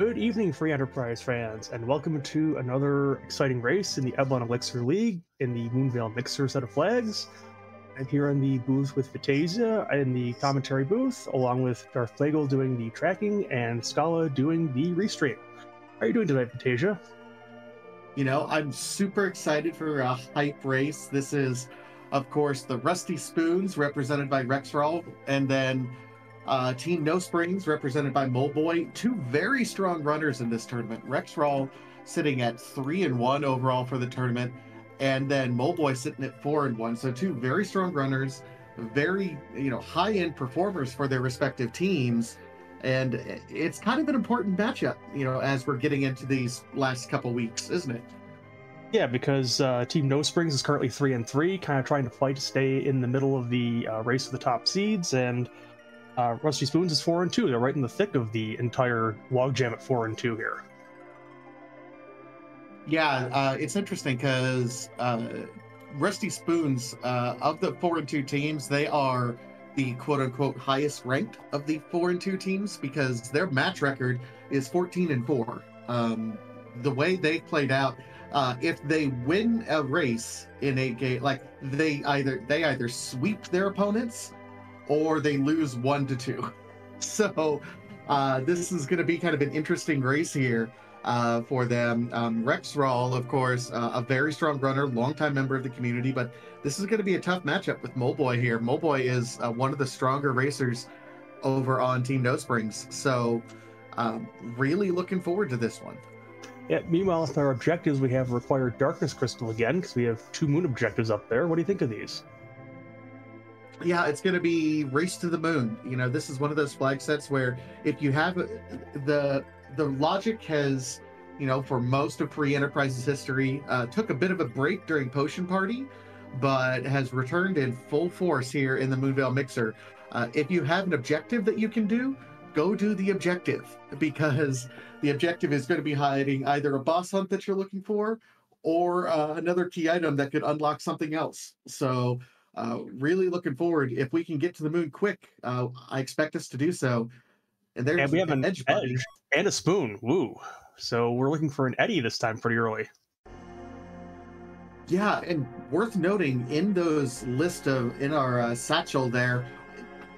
Good evening, Free Enterprise fans, and welcome to another exciting race in the Eblan Elixir League in the Moonveil Mixer set of flags. I'm here in the booth with Vitasia in the commentary booth, along with Darth Plagueis doing the tracking and Schala doing the restream. How are you doing tonight, Vitasia? You know, I'm super excited for a hype race. This is, of course, the Rusty Spoons, represented by Rexx Raul, and then uh, Team No Springs, represented by Moleboy, two very strong runners in this tournament. Rexx Raul sitting at three and one overall for the tournament, and then Moleboy sitting at four and one. So two very strong runners, very you know high end performers for their respective teams, and it's kind of an important matchup, you know, as we're getting into these last couple weeks, isn't it? Yeah, because uh, Team No Springs is currently three and three, kind of trying to fight to stay in the middle of the uh, race of the top seeds, and uh, Rusty Spoons is four and two. They're right in the thick of the entire logjam at four and two here. Yeah, uh, it's interesting because uh, Rusty Spoons, uh, of the four and two teams, they are the quote unquote highest ranked of the four and two teams because their match record is 14 and four. Um, the way they played out, uh, if they win a race in a game, like they either they either sweep their opponents or they lose one to two. So uh, this is going to be kind of an interesting race here uh, for them. Um, Rexx Raul, of course, uh, a very strong runner, longtime member of the community, but this is going to be a tough matchup with Moleboy here. Moleboy is uh, one of the stronger racers over on Team No Springs, so um, really looking forward to this one. Yeah, meanwhile, with our objectives, we have required Darkness Crystal again because we have two moon objectives up there. What do you think of these? Yeah, it's going to be Race to the Moon. You know, this is one of those flag sets where if you have the the logic has, you know, for most of Free Enterprise's history, uh, took a bit of a break during Potion Party, but has returned in full force here in the Moonveil Mixer. Uh, if you have an objective that you can do, go do the objective because the objective is going to be hiding either a boss hunt that you're looking for or uh, another key item that could unlock something else. So uh, really looking forward. If we can get to the moon quick, uh, I expect us to do so. And there's and we have an edge, edge and a spoon. Woo! So we're looking for an eddy this time, pretty early. Yeah, and worth noting in those list of in our uh, satchel there,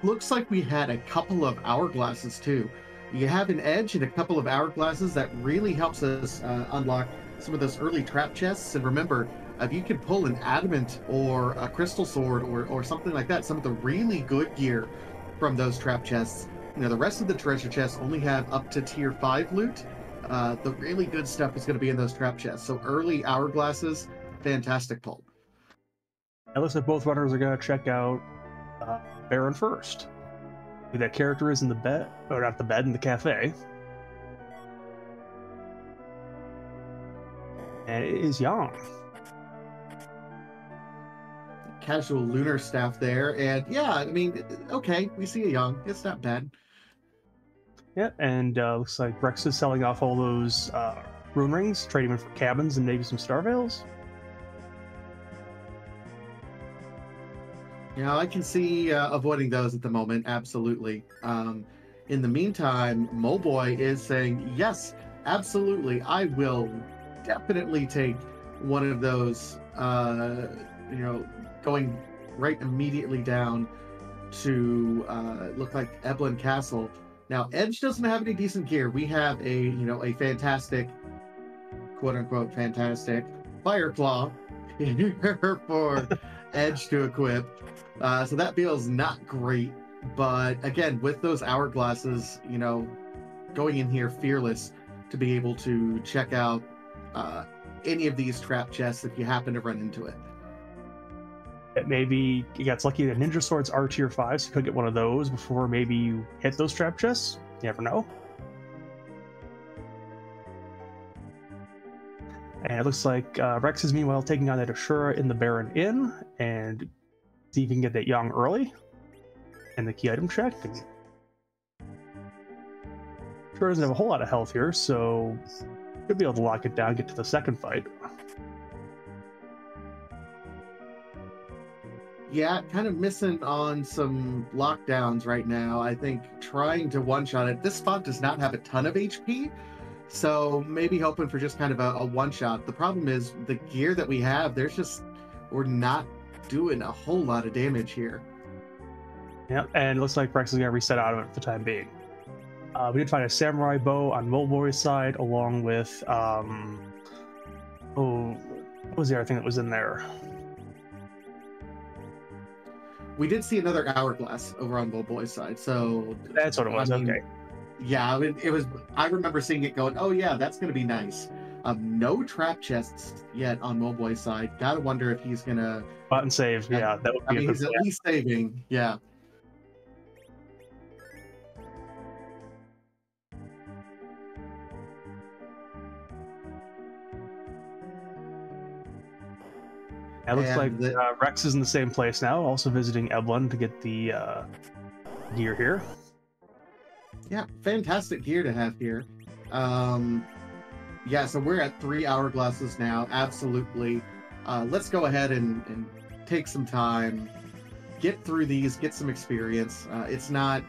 looks like we had a couple of hourglasses too. You have an edge and a couple of hourglasses that really helps us uh, unlock some of those early trap chests. And remember, if you could pull an adamant or a crystal sword or, or something like that, some of the really good gear from those trap chests. You know, the rest of the treasure chests only have up to tier 5 loot. Uh, the really good stuff is going to be in those trap chests. So early hourglasses, fantastic pull. It looks like both runners are going to check out uh, Baron first. Who That character is in the bed, or not the bed, in the cafe. And it is Yang casual lunar staff there. And yeah, I mean, okay, we see a Yang. It's not bad. Yeah, and uh, looks like Rex is selling off all those uh, rune rings, trading them for cabins and maybe some star veils. Yeah, I can see uh, avoiding those at the moment. Absolutely. Um, in the meantime, Moleboy is saying, yes, absolutely. I will definitely take one of those, uh, you know, going right immediately down to uh, look like Eblan Castle. Now, Edge doesn't have any decent gear. We have a, you know, a fantastic, quote unquote, fantastic Fireclaw here for Edge to equip. Uh, so that feels not great. But again, with those hourglasses, you know, going in here fearless to be able to check out uh, any of these trap chests if you happen to run into it maybe you got lucky that Ninja Swords are tier 5, so you could get one of those before maybe you hit those trap chests. You never know. And it looks like uh, Rex is meanwhile taking on that Asura in the Baron Inn and see if he can get that Yang early. And the key item check. And... Doesn't have a whole lot of health here, so could be able to lock it down, get to the second fight. Yeah, kind of missing on some lockdowns right now. I think trying to one shot it. This spot does not have a ton of HP, So maybe hoping for just kind of a, a one shot. The problem is the gear that we have, there's just we're not doing a whole lot of damage here. Yep, and it looks like Rex is gonna reset out of it for the time being. Uh, we did find a samurai bow on Moleboy's side, along with um, oh, what was the other thing that was in there? We did see another hourglass over on Moleboy's side, so That's what it was. I mean, okay. yeah, it, it was. I remember seeing it going. Oh yeah, that's gonna be nice. Um, no trap chests yet on Moleboy's side. Gotta wonder if he's gonna. Button save. Yeah, that would I be a mean, he's at least saving. Yeah. It looks like the- uh, Rex is in the same place now, also visiting Eblan to get the uh, gear here. Yeah, fantastic gear to have here. Um, yeah, so we're at three hourglasses now. Absolutely. Uh, let's go ahead and, and take some time, get through these, get some experience. Uh, it's not,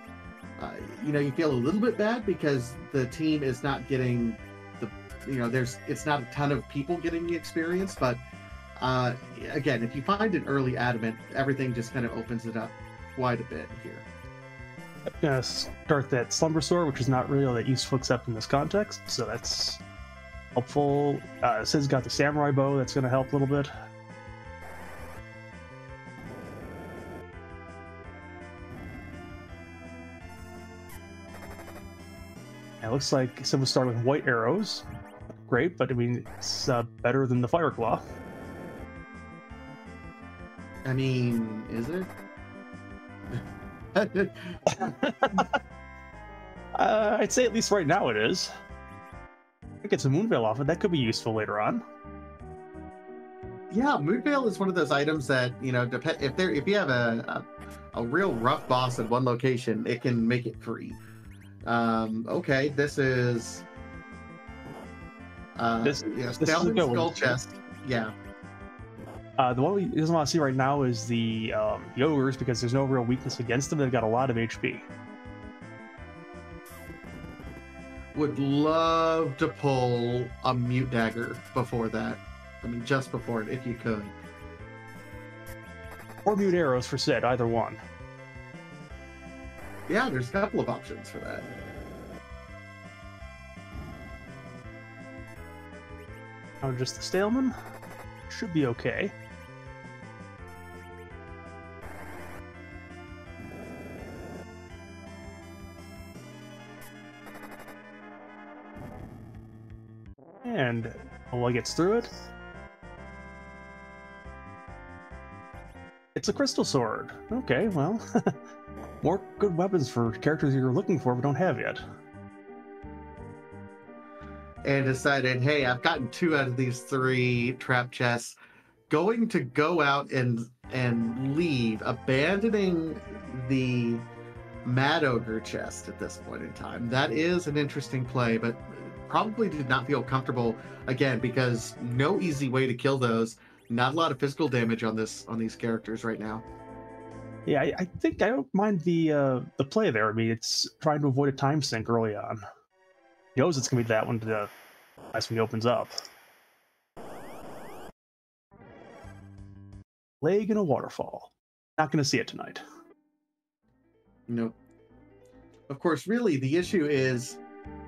uh, you know, you feel a little bit bad because the team is not getting the, you know, there's, it's not a ton of people getting the experience, but uh, again, if you find an early adamant, everything just kind of opens it up quite a bit here. I'm Gonna start that slumber sword, which is not really all that useful except in this context, so that's helpful. Uh, Cid's got the samurai bow, that's gonna help a little bit. It looks like Cid was starting with white arrows. Great, but I mean, it's uh, better than the fire claw. I mean, is it? Uh, I'd say at least right now it is. I get some Moonveil off it. That could be useful later on. yeah, Moonveil is one of those items that you know, dep- if there, if you have a, a a real rough boss in one location, it can make it free. Um, okay, this is. Uh, This- yeah, this is good one. Skull Chest. Yeah, Uh, the one we doesn't want to see right now is the um, the ogres because there's no real weakness against them. They've got a lot of HP. would love to pull a mute dagger before that. I mean, just before it, if you could. Or mute arrows for Cid, either one. Yeah, there's a couple of options for that. Now just the Staleman. Should be okay. And Ola gets through it. It's a crystal sword. Okay, well, more good weapons for characters you're looking for but don't have yet. and decided, hey, I've gotten two out of these three trap chests. Going to go out and and leave, abandoning the Mad Ogre chest at this point in time. That is an interesting play, but probably did not feel comfortable again because no easy way to kill those. Not a lot of physical damage on this on these characters right now. Yeah, I, I think I don't mind the uh, the play there. I mean, it's trying to avoid a time sink early on. He knows it's gonna be that one to the that's when he opens up. Leg in a waterfall. Not gonna see it tonight. Nope. Of course, really, the issue is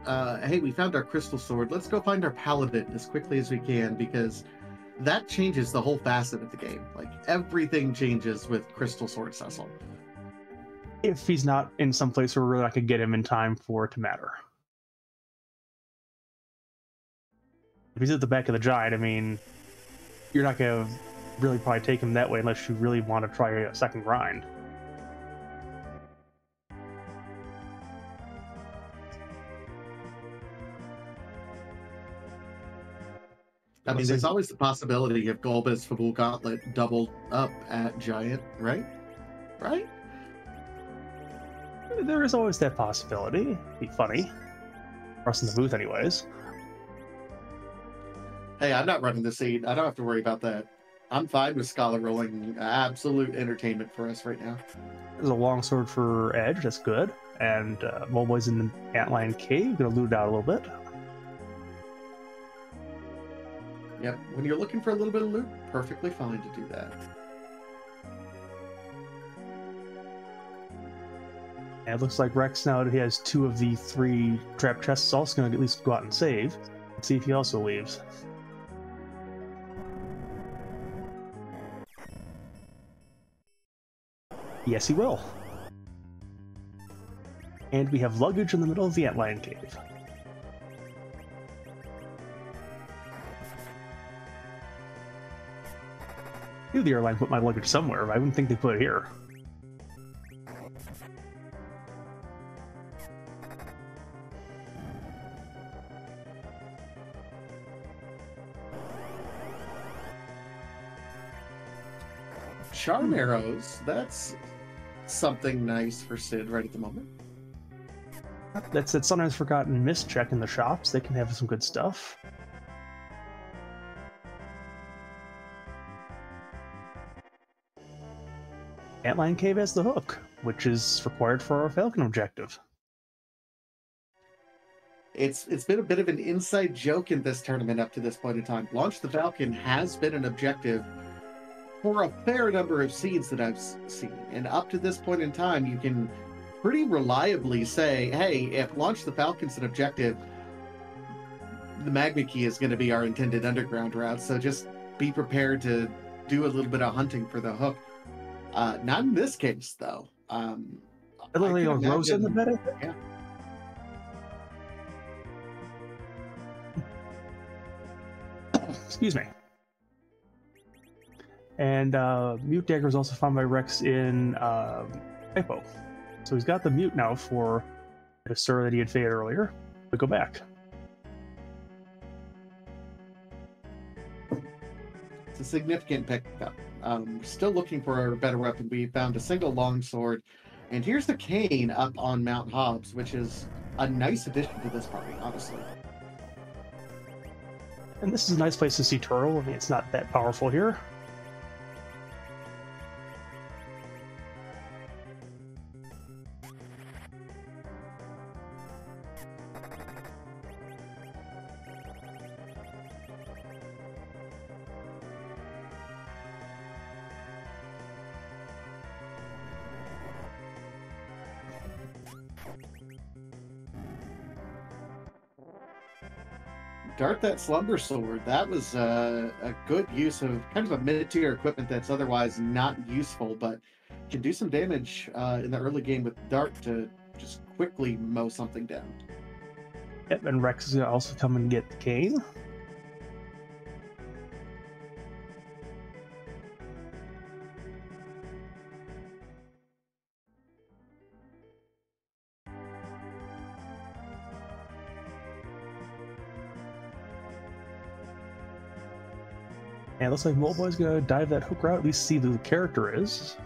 uh, hey, we found our crystal sword. Let's go find our paladin as quickly as we can because that changes the whole facet of the game. Like, everything changes with crystal sword Cecil. If he's not in some place where I could get him in time for it to matter. If he's at the back of the giant, I mean, you're not gonna really probably take him that way unless you really want to try a second grind. I mean, there's always the possibility of Golbez Fabul Gauntlet doubled up at Giant, right? Right? There is always that possibility. Be funny. For us in the booth, anyways. Hey, I'm not running the scene. I don't have to worry about that. I'm fine with Scholar rolling absolute entertainment for us right now. There's a long sword for Edge. That's good. And uh, in the Antlion Cave. Gonna loot out a little bit. Yep, when you're looking for a little bit of loot, perfectly fine to do that. And it looks like Rex now he has two of the three trap chests. Also going to at least go out and save. Let's see if he also leaves. Yes, he will. And we have luggage in the middle of the Antlion Cave. Knew the airline put my luggage somewhere, but I wouldn't think they put it here. Charm arrows, that's something nice for Cid right at the moment. That's that sometimes forgotten mist check in the shops. They can have some good stuff. Antlion Cave has the hook, which is required for our Falcon objective. It's it's been a bit of an inside joke in this tournament up to this point in time. Launch the Falcon has been an objective for a fair number of seeds that I've seen, and up to this point in time, you can pretty reliably say, "Hey, if Launch the Falcon's an objective, the Magma Key is going to be our intended underground route." So just be prepared to do a little bit of hunting for the hook. Uh, not in this case, though. Um, look like rose in the bed. Yeah. Excuse me. And uh, Mute Dagger is also found by Rex in uh, Hypo. So he's got the mute now for the sir that he had faded earlier. We go back. It's a significant pickup. Um, still looking for a better weapon. We found a single longsword, and here's the Kain up on Mount Hobs, which is a nice addition to this party, honestly. And this is a nice place to see Turtle. I mean, it's not that powerful here. That Slumber Sword. That was uh, a good use of kind of a mid-tier equipment that's otherwise not useful, but can do some damage uh, in the early game with Dart to just quickly mow something down. Yep, and Rex is gonna also come and get the Kain. And looks like Moleboy's gonna dive that hook route, at least see who the character is.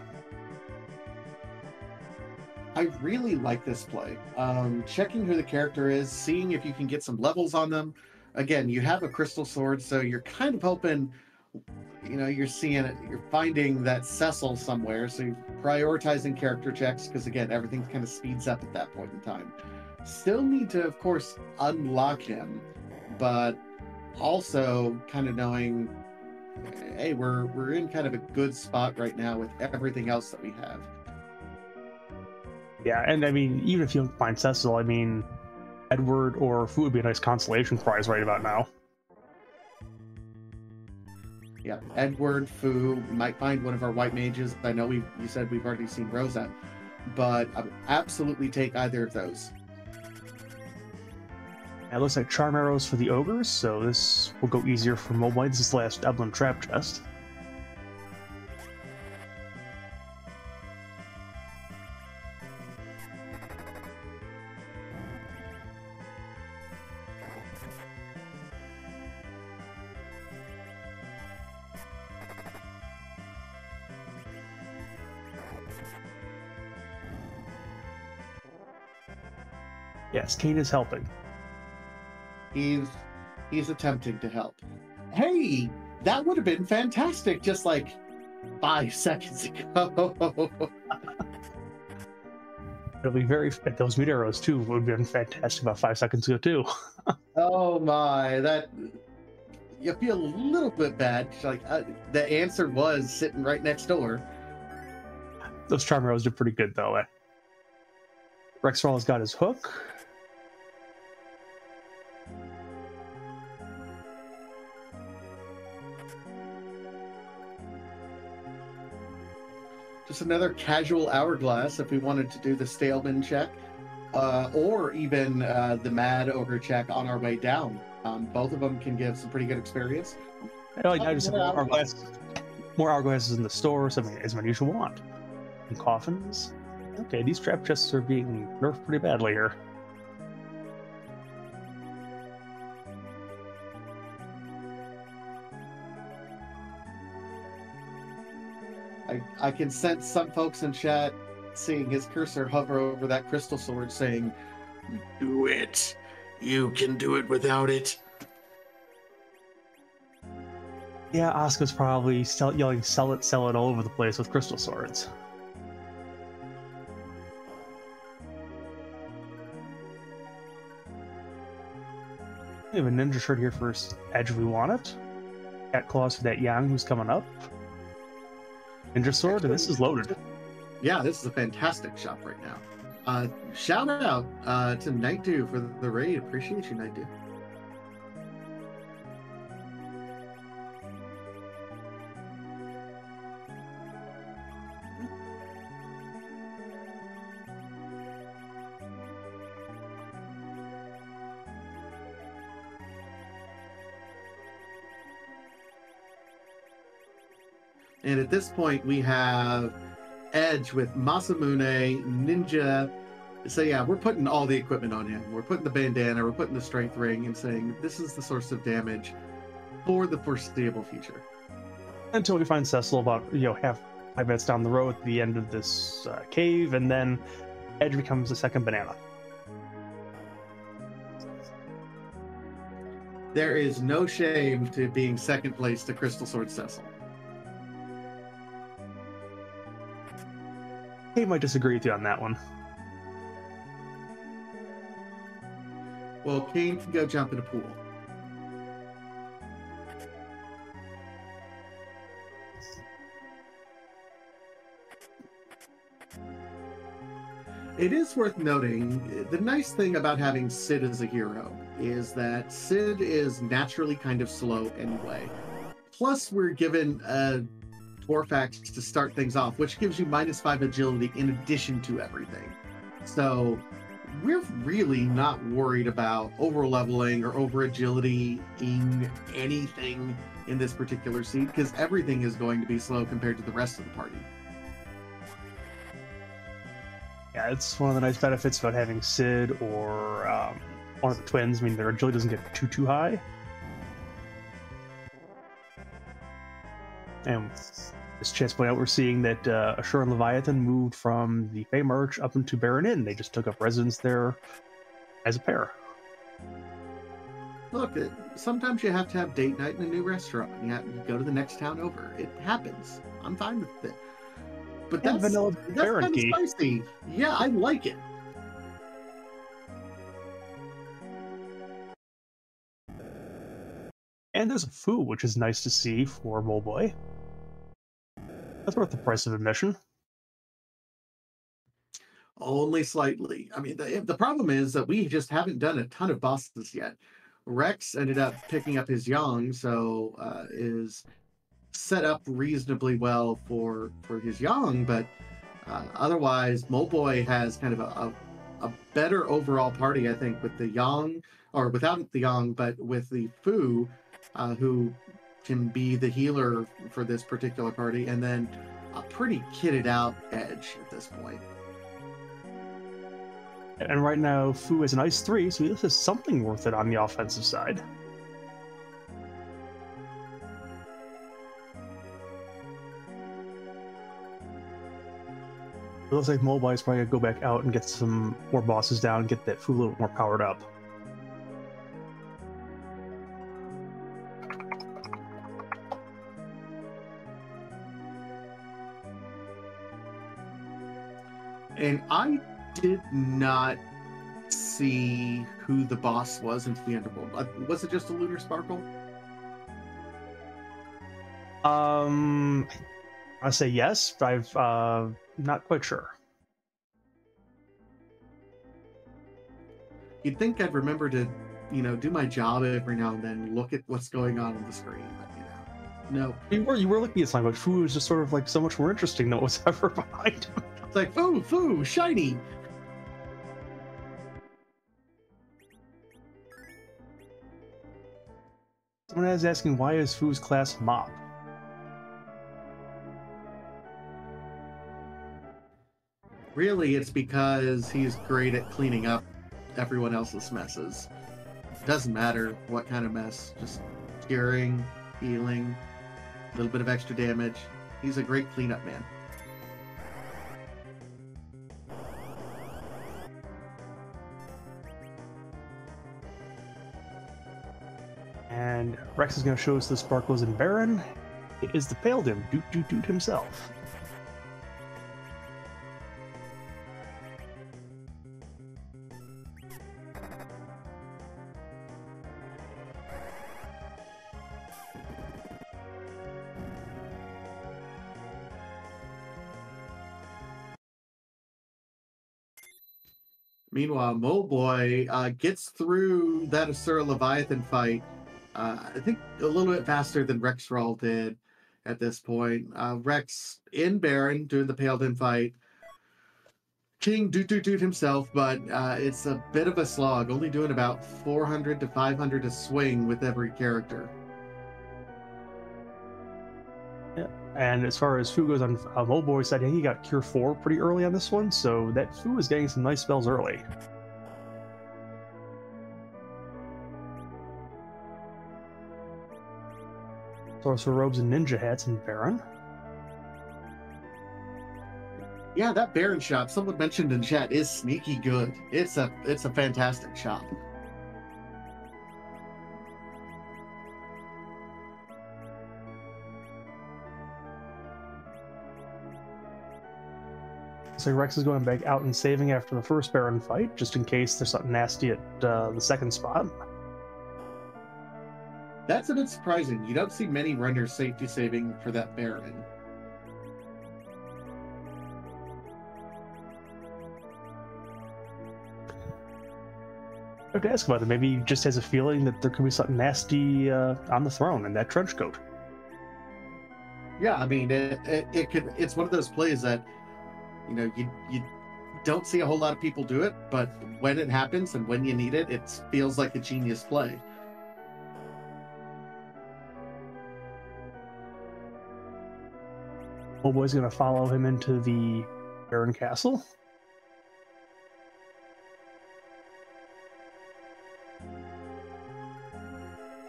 I really like this play. Um, checking who the character is, seeing if you can get some levels on them. Again, you have a crystal sword, so you're kind of hoping, you know, you're seeing it, you're finding that Cecil somewhere. So you're prioritizing character checks because, again, everything kind of speeds up at that point in time. Still need to, of course, unlock him, but also kind of knowing hey, we're we're in kind of a good spot right now with everything else that we have. Yeah, and I mean, even if you don't find Cecil, I mean, Edward or Fu would be a nice consolation prize right about now. Yeah, Edward, Fu might find one of our white mages. I know we you said we've already seen Rosa, but I would absolutely take either of those. It looks like charm arrows for the ogres, so this will go easier for Moleboy. This is the last Eblan trap chest. Yes, Kain is helping. He's he's attempting to help. Hey, that would have been fantastic just like five seconds ago. It'll be very those meat arrows too would have been fantastic about five seconds ago too. oh my, that you feel a little bit bad. Like uh, the answer was sitting right next door. Those charm arrows did pretty good though. Eh? Rexall has got his hook. Just another casual hourglass if we wanted to do the Staleman check, uh, or even uh, the Mad Ogre check on our way down. Um, both of them can give some pretty good experience. I like I just more hourglasses, more hourglasses in the store, as many as you want. And coffins. Okay, these trap chests are being nerfed pretty badly here. I, I can sense some folks in chat seeing his cursor hover over that crystal sword saying, Do it. You can do it without it. Yeah, Oscar's probably sell, yelling, sell it, sell it all over the place with crystal swords. We have a ninja shirt here for Edge we want it. Cat claws for that Yang who's coming up. Ninja sword, and this is loaded. Yeah, this is a fantastic shop right now. Uh, shout out uh, to Night Dew for the raid. Appreciate you, Night Dew. And at this point, we have Edge with Masamune, Ninja. So yeah, we're putting all the equipment on him. We're putting the bandana, we're putting the strength ring, and saying this is the source of damage for the foreseeable future. Until we find Cecil about you know half five minutes down the road at the end of this uh, cave, and then Edge becomes the second banana. There is no shame to being second place to Crystal Sword Cecil. He might disagree with you on that one. Well, Kain can go jump in a pool. It is worth noting the nice thing about having Cid as a hero is that Cid is naturally kind of slow anyway. Plus, we're given a Dwarf Axe to start things off, which gives you minus five agility in addition to everything. So we're really not worried about over leveling or over agility in anything in this particular seed because everything is going to be slow compared to the rest of the party. Yeah, it's one of the nice benefits about having Cid or um, one of the twins. I mean, their agility doesn't get too too high. And this chance point out, we're seeing that uh, Ashur and Leviathan moved from the Feymarch up into Baron Inn. They just took up residence there as a pair. Look, it, sometimes you have to have date night in a new restaurant. You, have, to go to the next town over. It happens. I'm fine with it. But that's, vanilla that's Baron kind of spicy. Yeah, I like it. And there's a Fu, which is nice to see for Moleboy. That's worth the price of admission. Only slightly. I mean, the, the problem is that we just haven't done a ton of bosses yet. Rex ended up picking up his Yang, so uh, is set up reasonably well for for his Yang, but uh, otherwise, Moleboy has kind of a, a a better overall party, I think, with the Yang or without the Yang, but with the Fu, uh, who can be the healer for this particular party, and then a pretty kitted out Edge at this point. And right now, Fu is an ice three, so this is something worth it on the offensive side. It looks like is probably gonna go back out and get some more bosses down, get that Fu a little more powered up. And I did not see who the boss was into the underworld. Uh, Was it just a lunar sparkle? Um, I say yes, but I've uh, not quite sure. You'd think I'd remember to, you know, do my job every now and then, look at what's going on on the screen, but you know, no. You were you were looking at something, but food was just sort of like so much more interesting than what was ever behind him. It's like, foo, foo, shiny. Someone is asking why is Fu's class mop? Really, it's because he's great at cleaning up everyone else's messes. Doesn't matter what kind of mess, just curing, healing, a little bit of extra damage. He's a great cleanup man. Rex is going to show us the sparkles in Baron. It is the Paladin, Doot Doot Doot himself. Meanwhile, Moleboy uh, gets through that Asura Leviathan fight, uh, I think a little bit faster than Rex Rexx Raul did at this point. Uh, Rex in Baron doing the Paladin fight. King Doot Doot Doot himself, but uh, it's a bit of a slog, only doing about 400 to 500 a swing with every character. And as far as Fu goes on uh, Moleboy side, he got Cure 4 pretty early on this one, so that Fu is getting some nice spells early. Sorcerer robes and ninja hats and Baron. Yeah, that Baron shop, someone mentioned in chat, is sneaky good. It's a it's a fantastic shop. So Rex is going back out and saving after the first Baron fight, just in case there's something nasty at uh, the second spot. That's a bit surprising. You don't see many runners safety saving for that Baron. I have to ask about it. Maybe he just has a feeling that there could be something nasty uh, on the throne in that trench coat. Yeah, I mean, it, it, it could. It's one of those plays that, you know, you you don't see a whole lot of people do it, but when it happens and when you need it, it feels like a genius play. Old boy's gonna follow him into the Baron Castle.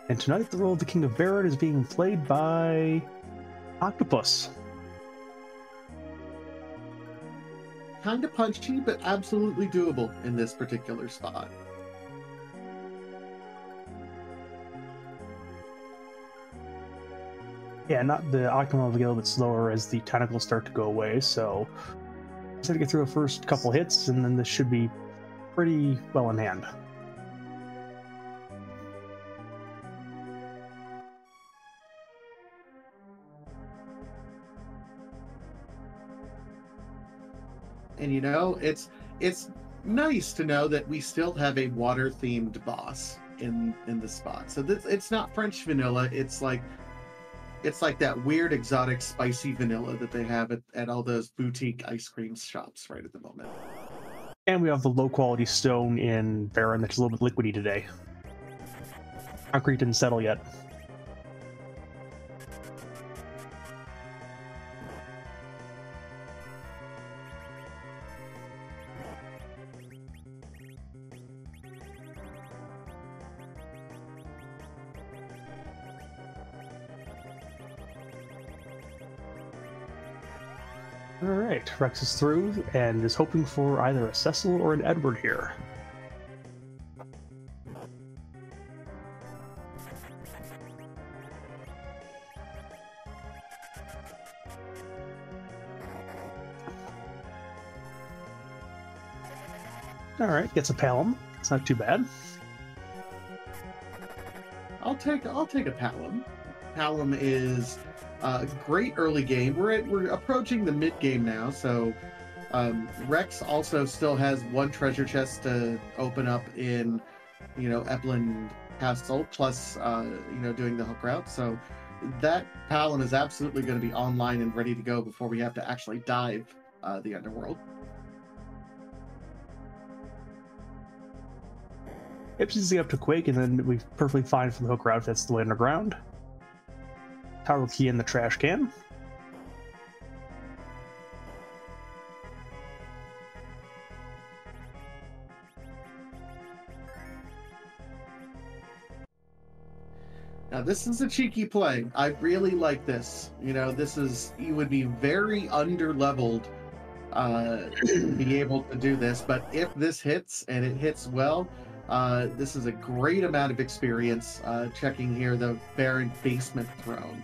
And tonight, the role of the King of Baron is being played by Octopus. Kind of punchy, but absolutely doable in this particular spot. Yeah, not the Octomamm get a little bit slower as the tentacles start to go away, so just have to get through the first couple hits, and then this should be pretty well in hand. And you know, it's it's nice to know that we still have a water themed boss in in the spot. So this it's not French vanilla. It's like it's like that weird exotic spicy vanilla that they have at, at all those boutique ice cream shops right at the moment. And we have the low quality stone in Baron that's a little bit liquidy today. Concrete didn't settle yet. Rex is through and is hoping for either a Cecil or an Edward here. Alright, gets a Palom. It's not too bad. I'll take I'll take a Palom. Palom is a great early game. We're at, we're approaching the mid game now, so um, Rex also still has one treasure chest to open up in, you know, Eblan Castle, plus uh, you know doing the hook route. So that Palom is absolutely going to be online and ready to go before we have to actually dive uh, the underworld. Easy up to Quake, and then we're perfectly fine for the hook route if that's the way underground. Tower key in the trash can. Now this is a cheeky play. I really like this. You know, this is you would be very under leveled uh be able to do this, but if this hits and it hits well, uh this is a great amount of experience uh checking here the Baron basement throne.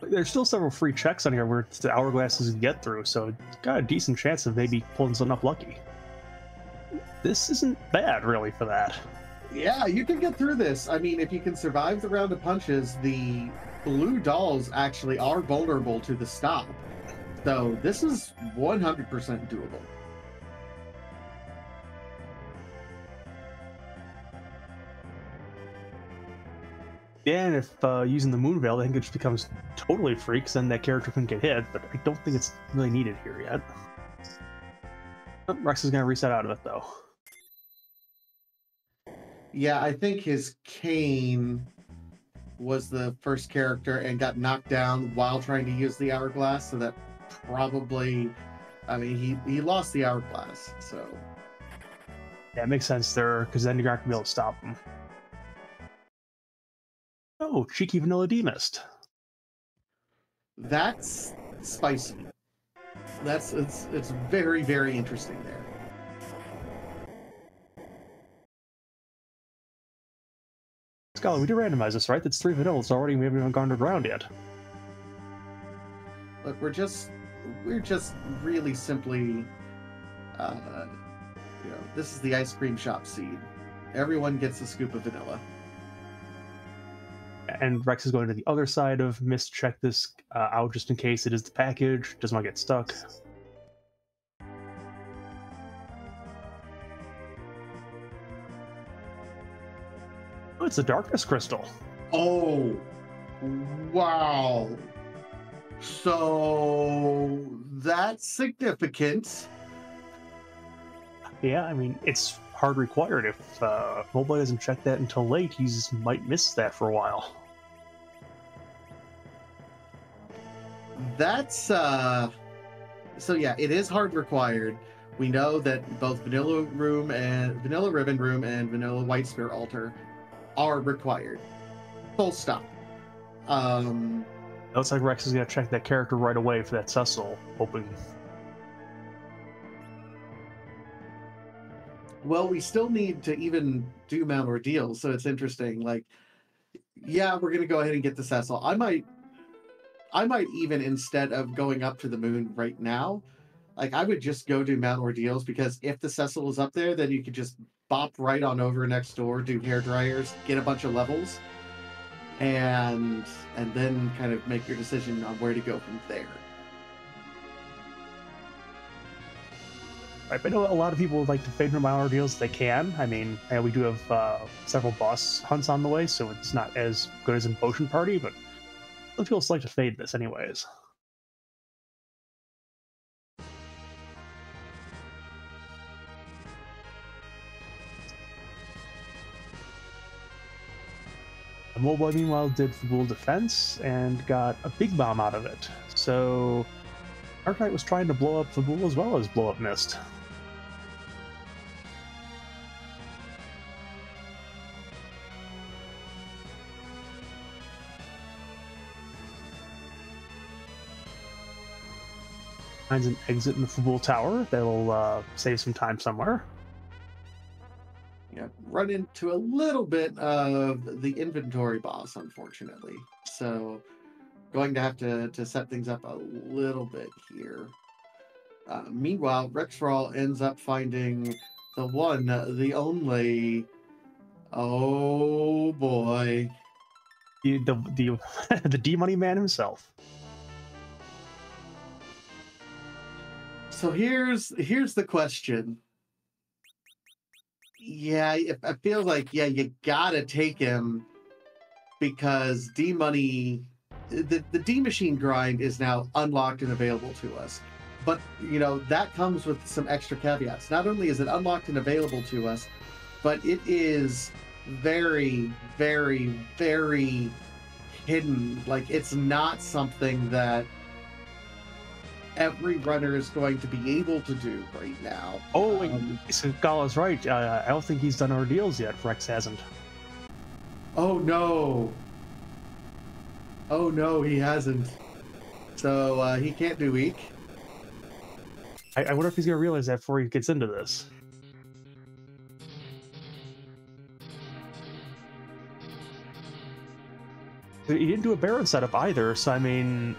There's still several free checks on here where the hourglasses can get through, so got a decent chance of maybe pulling something up lucky. This isn't bad really for that. Yeah, you can get through this. I mean, if you can survive the round of punches, the blue dolls actually are vulnerable to the stop. So this is 100% doable. Yeah, and if uh, using the moon veil, I think it just becomes totally free, because then that character can get hit, but I don't think it's really needed here yet. Oh, Rex is going to reset out of it, though. Yeah, I think his Kain was the first character and got knocked down while trying to use the hourglass, so that probably I mean he he lost the hourglass, so Yeah, it makes sense there, because then you're not going to be able to stop him. Oh, cheeky vanilla demist. that's spicy. That's it's it's very, very interesting there. Scholar, we did randomize this, right? That's three vanillas already. We haven't even gone to ground yet. Look, we're just we're just really simply uh you know, this is the ice cream shop seed. Everyone gets a scoop of vanilla. And Rex is going to the other side of Mist. Check this uh, out just in case it is the package. Doesn't want to get stuck. Oh, it's a darkness crystal. Oh, wow. So that's significant. Yeah, I mean, it's hard required. If uh, Moleboy doesn't check that until late, he's might miss that for a while. That's uh so yeah, it is hard required. We know that both Vanilla Room and Vanilla Ribbon Room and Vanilla White Spear Altar are required. Full stop. Um Looks like Rex is gonna check that character right away for that Cecil, hoping. well, we still need to even do Mount Ordeal, so it's interesting. Like, yeah, we're gonna go ahead and get the Cecil. I might I might even instead of going up to the moon right now, like I would just go do Mount Ordeals because if the Cecil is up there, then you could just bop right on over next door, do hair dryers, get a bunch of levels, and and then kind of make your decision on where to go from there. Right, I know a lot of people would like to fade from my ordeals. They can. I mean, we do have uh, several boss hunts on the way, so it's not as good as in Potion Party, but still like to fade this anyways. The Moleboy, meanwhile, did Fabul defense and got a big bomb out of it. So, Arcanite was trying to blow up Fabul as well as blow up Mist. Finds an exit in the Fabul Tower that'll uh, save some time somewhere. Yeah, run into a little bit of the inventory boss, unfortunately. So, going to have to, to set things up a little bit here. Uh, meanwhile, Rexx Raul ends up finding the one, the only. Oh boy. The the the, the D Money Man himself. So here's here's the question. Yeah, I feel like yeah, you gotta take him because D Money, the the D Machine grind is now unlocked and available to us. But you know that comes with some extra caveats. Not only is it unlocked and available to us, but it is very, very, very hidden. Like it's not something that every runner is going to be able to do right now. Oh, wait, um, Gala's right. Uh, I don't think he's done ordeals yet. Rexx hasn't. Oh no. Oh no, he hasn't. So uh, he can't do weak. I, I wonder if he's gonna realize that before he gets into this. He didn't do a Baron setup either, so I mean,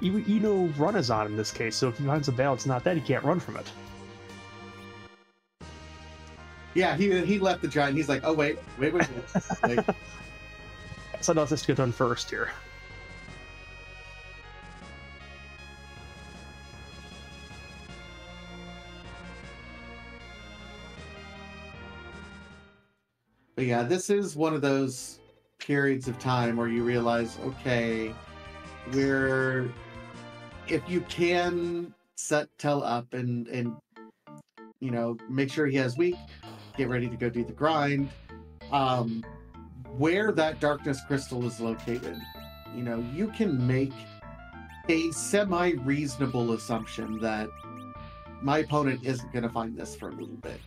you, you know run is on in this case, so if he finds a balance not that, he can't run from it. Yeah, he he left the giant. He's like, oh wait, wait, wait, wait. like, so now this to get done first here. But yeah, this is one of those periods of time where you realize, okay, where if you can set Tell up and and you know make sure he has weak, get ready to go do the grind. Um, where that darkness crystal is located, you know, you can make a semi reasonable assumption that my opponent isn't going to find this for a little bit.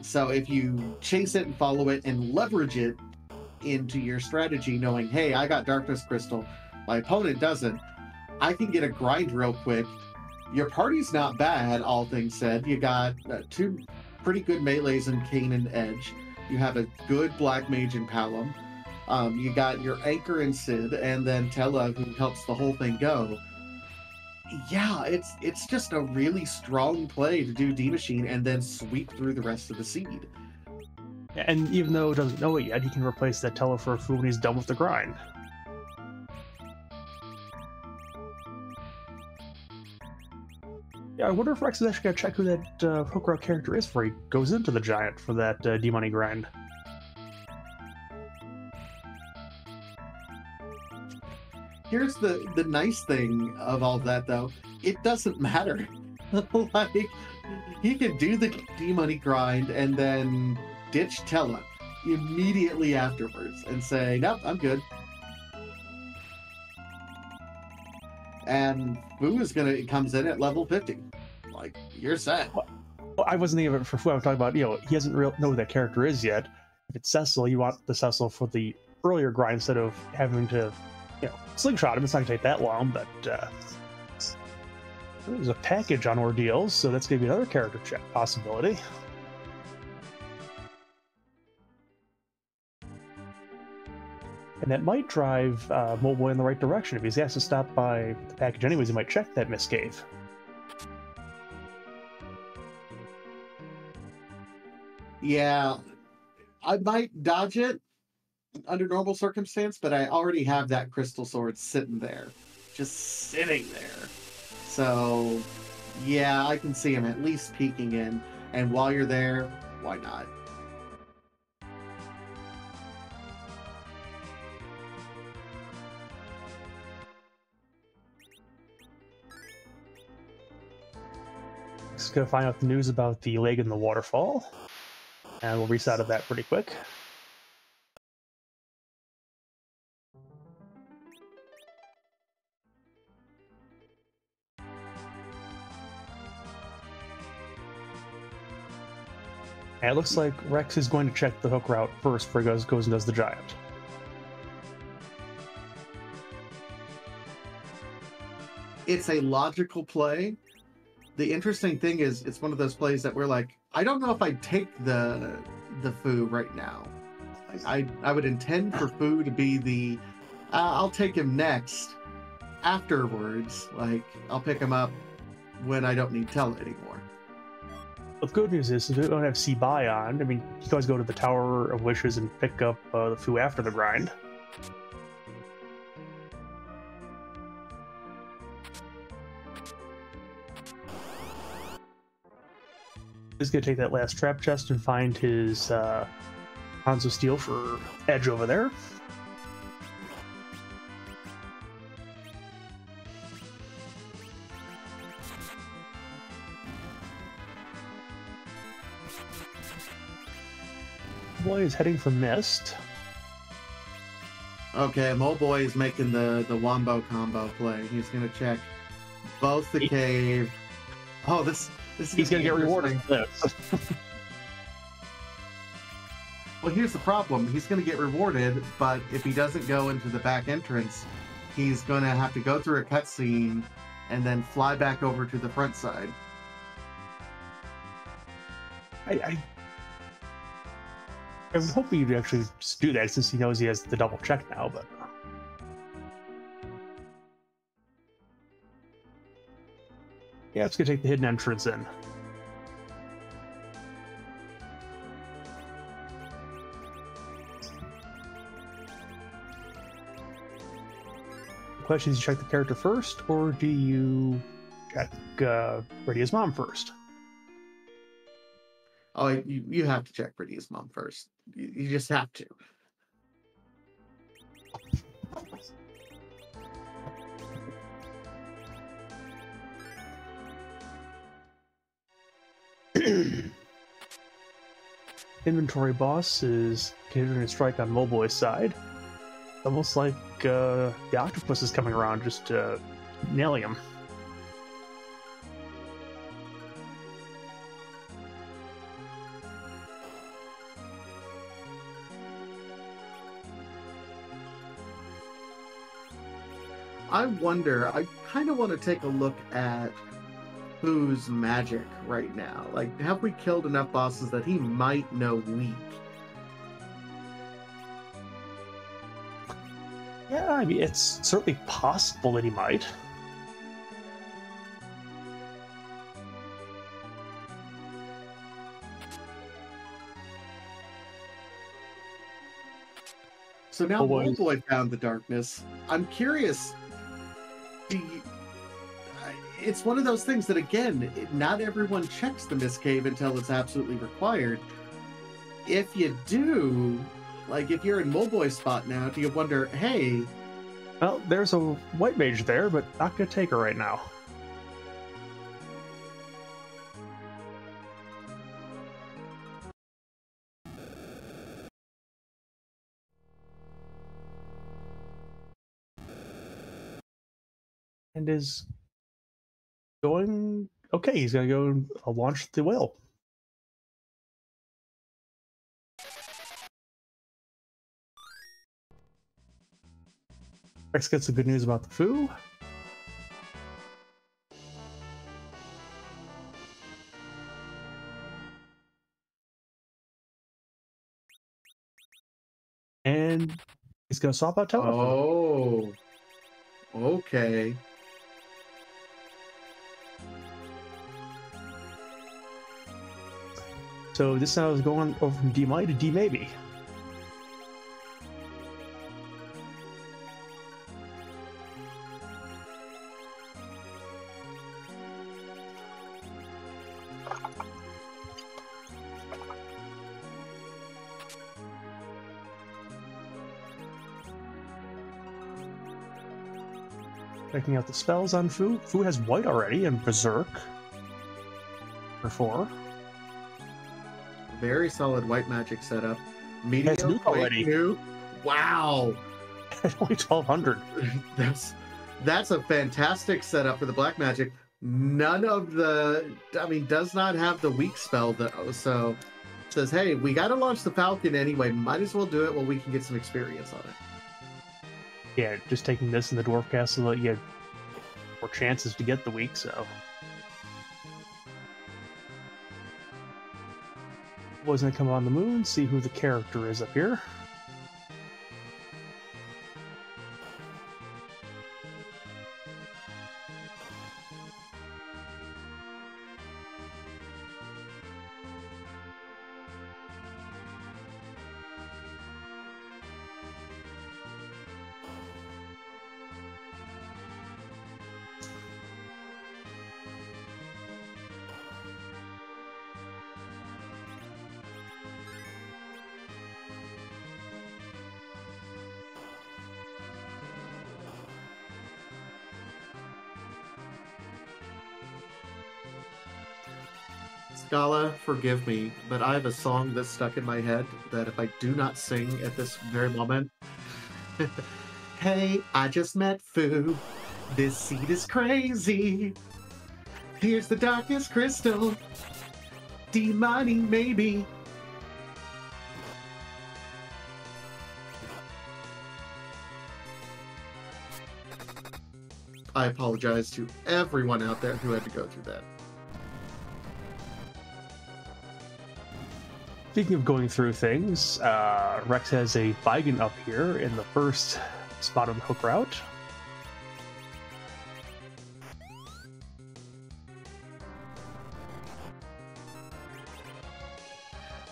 So if you chase it and follow it and leverage it into your strategy, knowing, hey, I got darkness crystal, my opponent doesn't. I can get a grind real quick. Your party's not bad, all things said. You got uh, two pretty good melees in Kain and Edge. You have a good Black Mage in Palom. Um, you got your Anchor and Cid, and then Tellah, who helps the whole thing go. Yeah, it's it's just a really strong play to do D Machine and then sweep through the rest of the seed. And even though he doesn't know it yet, he can replace that Tellah for a food when he's done with the grind. Yeah, I wonder if Rexx is actually gonna check who that uh, character is before he goes into the giant for that uh, D-money grind. Here's the the nice thing of all that, though. It doesn't matter. like he can do the D-money grind and then ditch Tellah immediately afterwards and say, "Nope, I'm good." And Fu is gonna comes in at level fifty. Like you're set. Well, I wasn't it for Fu. I was talking about you know he doesn't real know who that character is yet. If it's Cecil, you want the Cecil for the earlier grind instead of having to you know slingshot him. It's not gonna take that long, but uh, there's a package on ordeals, so that's gonna be another character check possibility. And that might drive uh, Moleboy in the right direction. If he's asked to stop by the package anyways, he might check that Mist Cave. Yeah, I might dodge it under normal circumstance, but I already have that crystal sword sitting there, just sitting there. So, yeah, I can see him at least peeking in. And while you're there, why not? Just gonna find out the news about the leg in the waterfall, and we'll reset out of that pretty quick. And it looks like Rexx is going to check the hook route first before he goes, goes and does the giant. It's a logical play the interesting thing is it's one of those plays that we're like, I don't know if I'd take the the Fu right now. Like, I I would intend for Fu to be the uh, I'll take him next afterwards. Like I'll pick him up when I don't need Tell anymore. The good news is, we don't have C buy on, I mean, you guys go to the Tower of Wishes and pick up uh, the Fu after the grind. He's gonna take that last trap chest and find his uh, Hanzo Steel for Edge over there. Boy is heading for Mist. Okay, Moleboy is making the the wombo combo play. He's gonna check both the cave. Oh, this this is He's gonna get rewarded for this. Well, here's the problem. He's gonna get rewarded, but if he doesn't go into the back entrance, he's gonna have to go through a cutscene and then fly back over to the front side. I, I, I would hope he'd actually just do that since he knows he has the double check now, but. Yeah, it's gonna take the hidden entrance in. The question is, you check the character first, or do you check uh, Rydia's mom first? Oh, you, you have to check Rydia's mom first. You, you just have to. inventory boss is continuing to strike on Moleboy's side. Almost like uh, the octopus is coming around just uh, nailing him. I wonder. I kind of want to take a look at who's magic right now. Like, have we killed enough bosses that he might know weak? Yeah, I mean, it's certainly possible that he might. So now Oh, boy. Boy found the darkness. I'm curious. Do you, it's one of those things that again, not everyone checks the Mist Cave until it's absolutely required. If you do, like if you're in Mole spot now, do you wonder, hey, Well, there's a white mage there, but not gonna take her right now. And is going okay. He's gonna go and uh, launch the whale. Rexx gets the good news about the Fu. And he's gonna swap out telephone. oh, okay. So this now is going over from D might to D maybe. Checking out the spells on Fu. Fu has white already and Berserk. For four. Very solid white magic setup. Medium nuke white already. Wow. Only 1200. that's that's a fantastic setup for the black magic. None of the I mean does not have the weak spell though. So says, hey, we gotta launch the Falcon anyway. Might as well do it while we can get some experience on it. Yeah, just taking this in the dwarf castle, you had more chances to get the weak. So, boys gonna come on the moon, see who the character is up here. Forgive me, but I have a song that's stuck in my head that if I do not sing at this very moment. hey, I just met Fu. This seed is crazy. Here's the darkest crystal. D-money, maybe. I apologize to everyone out there who had to go through that. Speaking of going through things, uh, Rexx has a Baigan up here in the first spot on the hook route.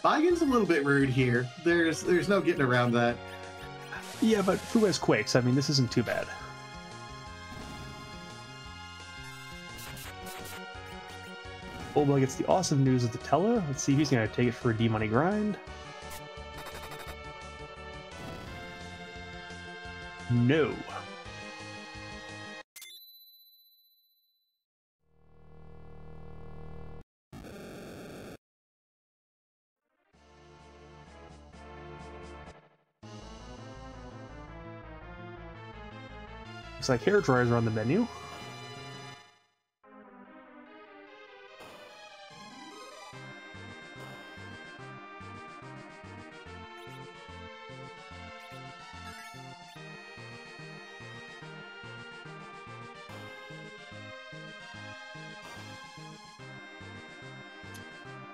Baigan's a little bit rude here. There's there's no getting around that. Yeah, but Fu has Quakes. I mean, this isn't too bad. Moleboy gets the awesome news of the Tellah. Let's see if he's going to take it for a D-Money grind. No. Looks like hair dryers are on the menu.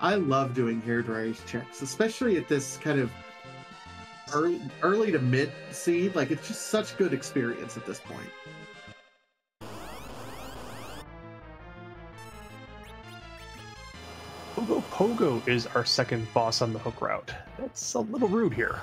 I love doing hair dryers checks, especially at this kind of early, early to mid seed. Like it's just such good experience at this point. Pogo Pogo is our second boss on the hook route. That's a little rude here.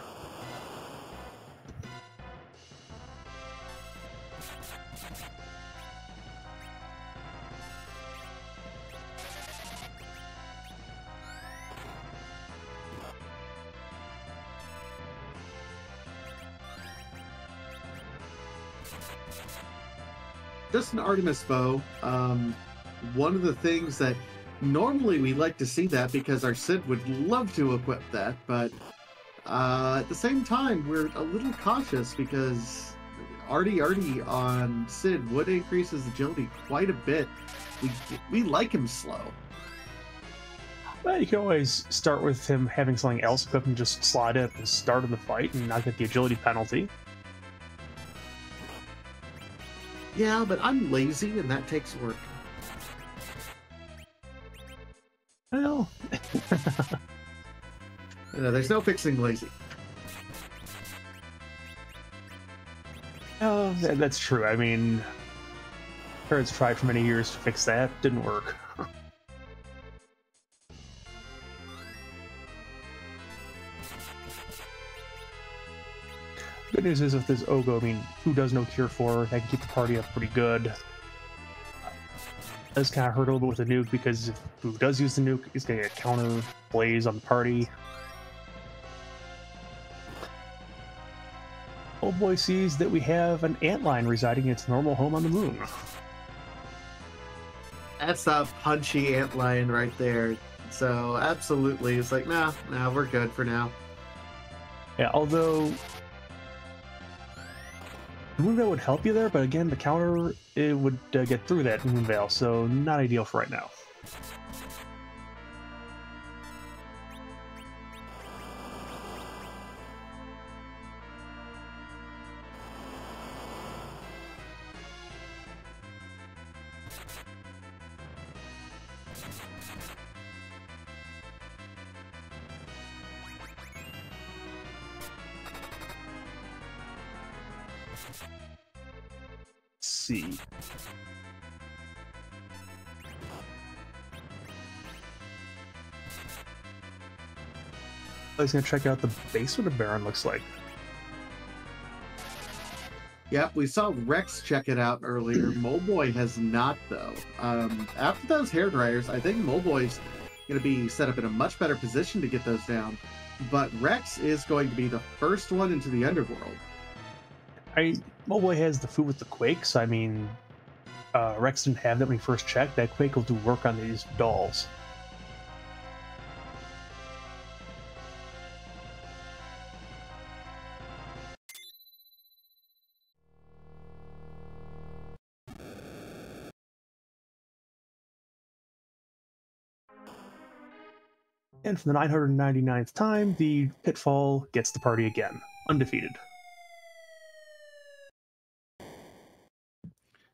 An Artemis bow. Um, one of the things that normally we like to see that because our Cid would love to equip that, but uh, at the same time, we're a little cautious because Artie Artie on Cid would increase his agility quite a bit. We, we like him slow. Well, you can always start with him having something else equipped and just slide it and start in the fight and not get the agility penalty. Yeah, but I'm lazy and that takes work. Well, Uh, there's no fixing lazy. oh, that's true. I mean, parents tried for many years to fix that, didn't work. Good news is with this Ogo, I mean, who does no cure for, that can keep the party up pretty good. Does kind of hurt a little bit with the nuke because if who does use the nuke, is gonna get counter blaze on the party. Old boy sees that we have an antlion residing in its normal home on the moon. That's a punchy antlion right there. So absolutely, it's like, nah, nah, we're good for now. Yeah, although Moonveil would help you there, but again, the counter it would uh, get through that Moonveil, so not ideal for right now. See. I was gonna check out the base what a Baron looks like. Yep, we saw Rexx check it out earlier. Moleboy has not though. Um, after those hair dryers, I think Moleboy's going to be set up in a much better position to get those down. But Rex is going to be the first one into the underworld. I Moleboy has the food with the Quakes. I mean, uh, Rexx didn't have that when he first checked. That Quake will do work on these dolls. And for the 999th time, the Pitfall gets the party again, undefeated.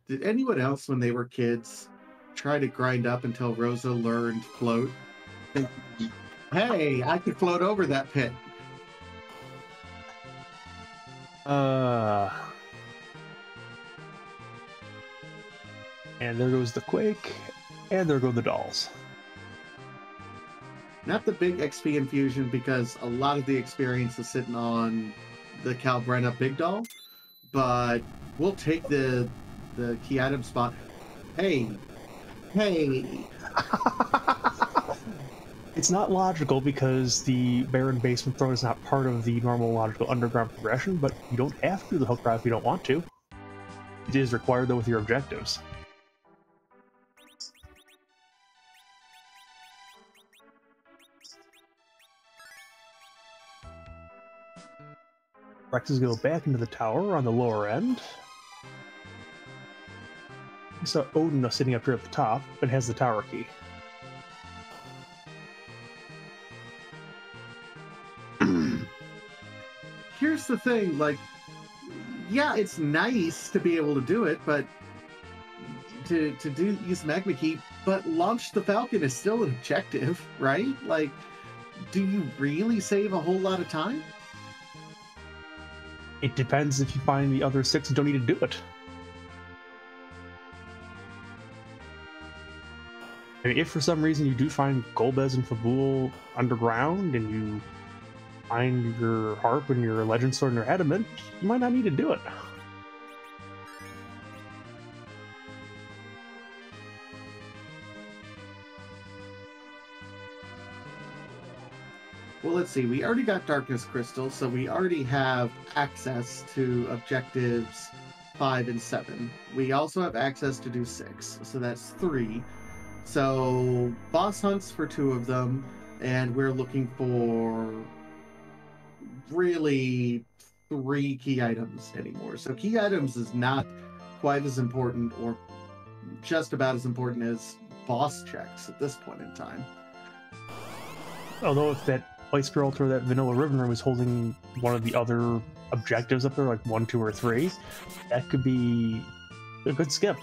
Did anyone else, when they were kids, try to grind up until Rosa learned float? Hey, I could float over that pit. Uh. And there goes the Quake, and there go the dolls. Not the big XP infusion because a lot of the experience is sitting on the Calbrena Big Doll, but we'll take the the key item spot. Hey, hey. it's not logical because the Baron Basement Throne is not part of the normal logical underground progression, but you don't have to do the hook drive if you don't want to. It is required though with your objectives. Rexx to go back into the tower on the lower end. So Odin is sitting up here at the top, but has the tower key. Here's the thing, like, yeah, it's nice to be able to do it, but to to do use magma key, but launch the Falcon is still an objective, right? Like, do you really save a whole lot of time? It depends if you find the other six don't need to do it. Mean, if for some reason you do find Golbez and Fabul underground and you find your harp and your legend sword and your adamant, you might not need to do it. Well, let's see. We already got Darkness Crystal, so we already have access to objectives five and seven. We also have access to do six, so that's three. So, boss hunts for two of them, and we're looking for really three key items anymore. So, key items is not quite as important or just about as important as boss checks at this point in time. Although, if that Ice Girl or that Vanilla Room is holding one of the other objectives up there, like one, two, or three, that could be a good skip.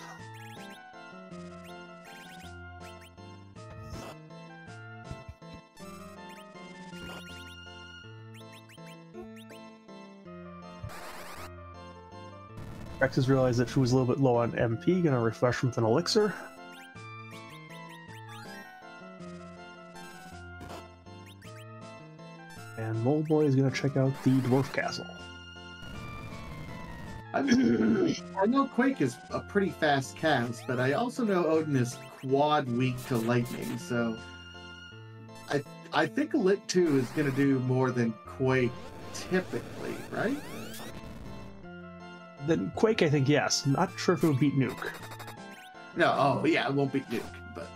Has realized that she was a little bit low on MP, gonna refresh with an elixir. And Moleboy is gonna check out the Dwarf Castle. I, I know Quake is a pretty fast cast, but I also know Odin is quad weak to lightning, so I I think Lit 2 is gonna do more than Quake typically, right? Then Quake, I think yes. Not sure if it would beat Nuke. No, oh yeah, it won't beat Nuke, but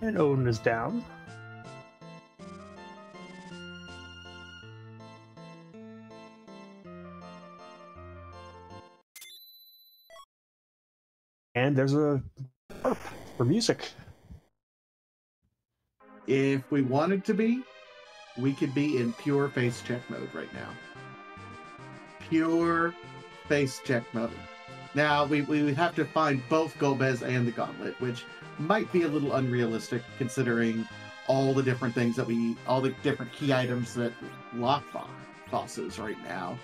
And Odin is down. And there's a harp for music. If we wanted to be, we could be in pure face check mode right now. Pure face check mode. Now we, we would have to find both Golbez and the Gauntlet, which might be a little unrealistic considering all the different things that we all the different key items that lock bosses right now.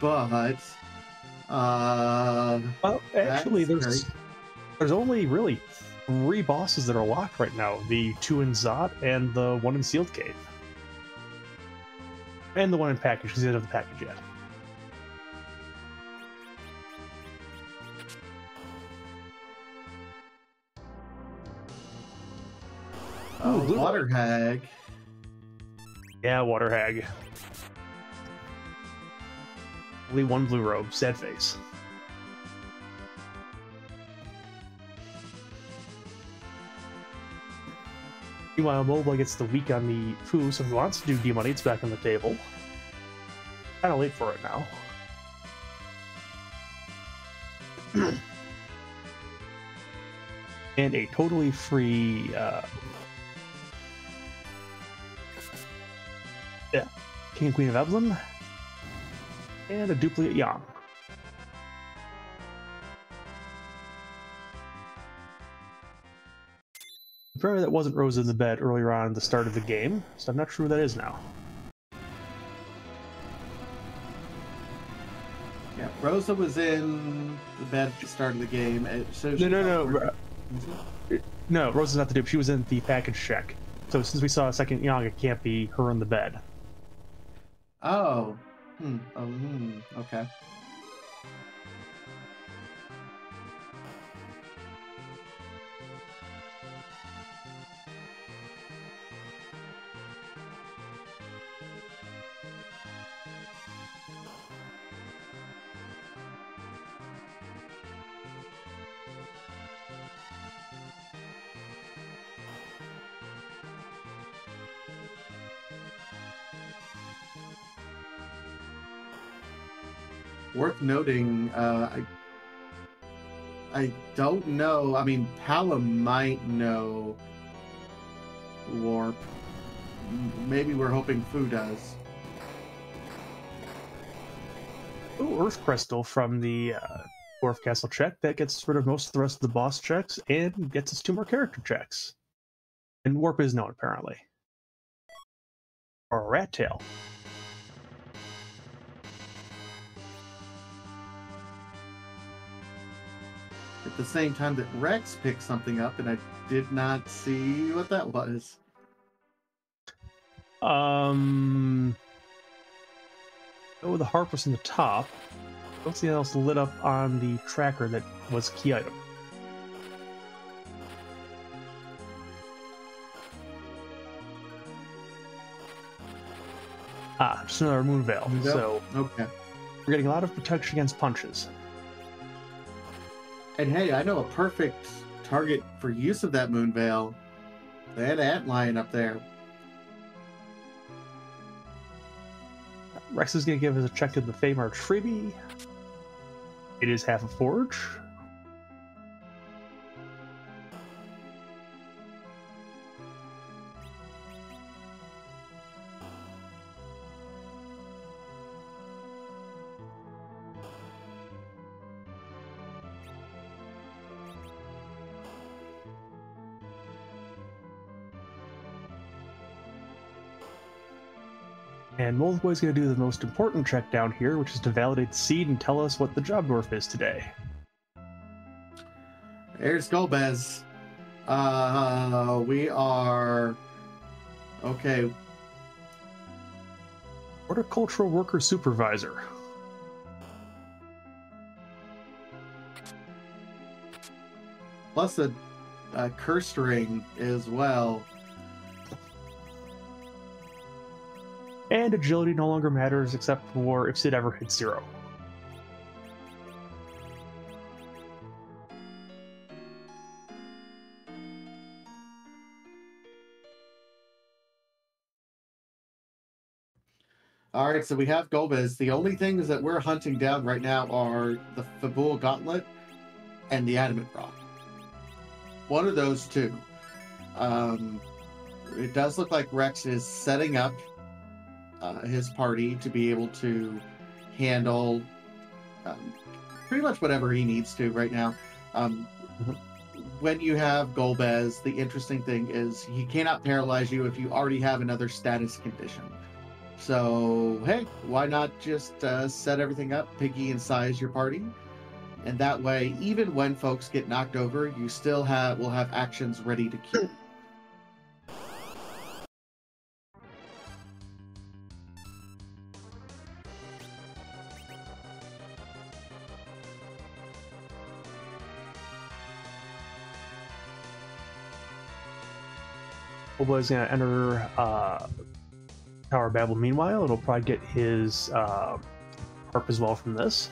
But uh Well, actually, there's there's only really three bosses that are locked right now: the two in Zot and the one in Sealed Cave, and the one in Package because he doesn't have the package yet. uh, Ooh, Water Hag. Yeah, Water Hag. Only one blue robe, sad face. Meanwhile, Moleboy gets the weak on the Fu, so if he wants to do D money, it's back on the table. Kinda late for it now. and a totally free uh, yeah, King and Queen of Eblan, and a duplicate Yang. Apparently that wasn't Rose in the bed earlier on at the start of the game, so I'm not sure who that is now. Yeah, Rosa was in the bed at the start of the game. So No, no, no, Ro- no. Rose is not the dupe. She was in the package check. So since we saw a second Yang, it can't be her in the bed. Oh. Hmm. Oh, hmm. Okay. Worth noting, uh, I, I don't know. I mean, Pala might know Warp. Maybe we're hoping Fu does. Oh, Earth Crystal from the uh, Dwarf Castle check. That gets rid of most of the rest of the boss checks and gets us two more character checks. And Warp is known, apparently. Or Rat Tail. At the same time that Rexx picked something up, and I did not see what that was. Um. Oh, the harp was in the top. Don't see anything else lit up on the tracker that was key item. Ah, just another moon veil. Moon veil? So Okay. we're getting a lot of protection against punches. And hey, I know a perfect target for use of that moon veil. That antlion up there. Rexx is going to give us a check of the Feymarch freebie. It is half a forge. Moleboy's going to do the most important check down here, which is to validate the seed and tell us what the job dwarf is today. There's Golbez. Uh, we are. Okay, Horticultural worker supervisor. plus a, a cursed ring as well. And agility no longer matters except for if Cid ever hits zero. All right, so we have Golbez. The only things that we're hunting down right now are the Fabul Gauntlet and the Adamant Rock. One of those two. Um, it does look like Rexx is setting up uh, his party to be able to handle um, pretty much whatever he needs to right now. Um, when you have Golbez, the interesting thing is he cannot paralyze you if you already have another status condition. So, hey, why not just uh, set everything up, piggy and size your party? And that way, even when folks get knocked over, you still have will have actions ready to queue. Going to enter uh, Tower of Babel meanwhile. It'll probably get his uh, harp as well from this.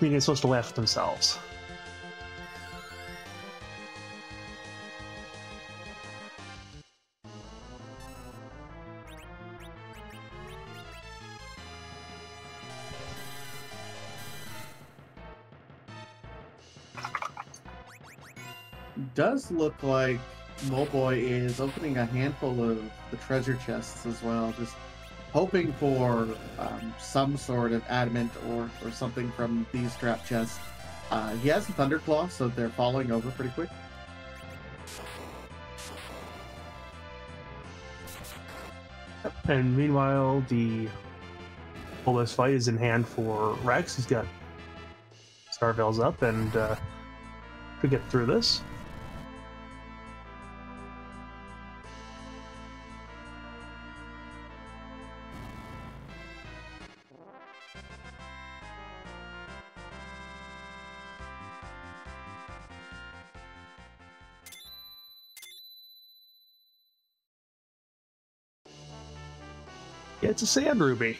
Comedian is supposed to laugh at themselves. Does look like Moleboy is opening a handful of the treasure chests as well, just hoping for um, some sort of adamant or, or something from these trap chests. Uh, he has a Thunderclaw, so they're falling over pretty quick. And meanwhile, the Bulbous fight is in hand for Rexx. He's got Starveils up and uh, to get through this. It's a sand ruby.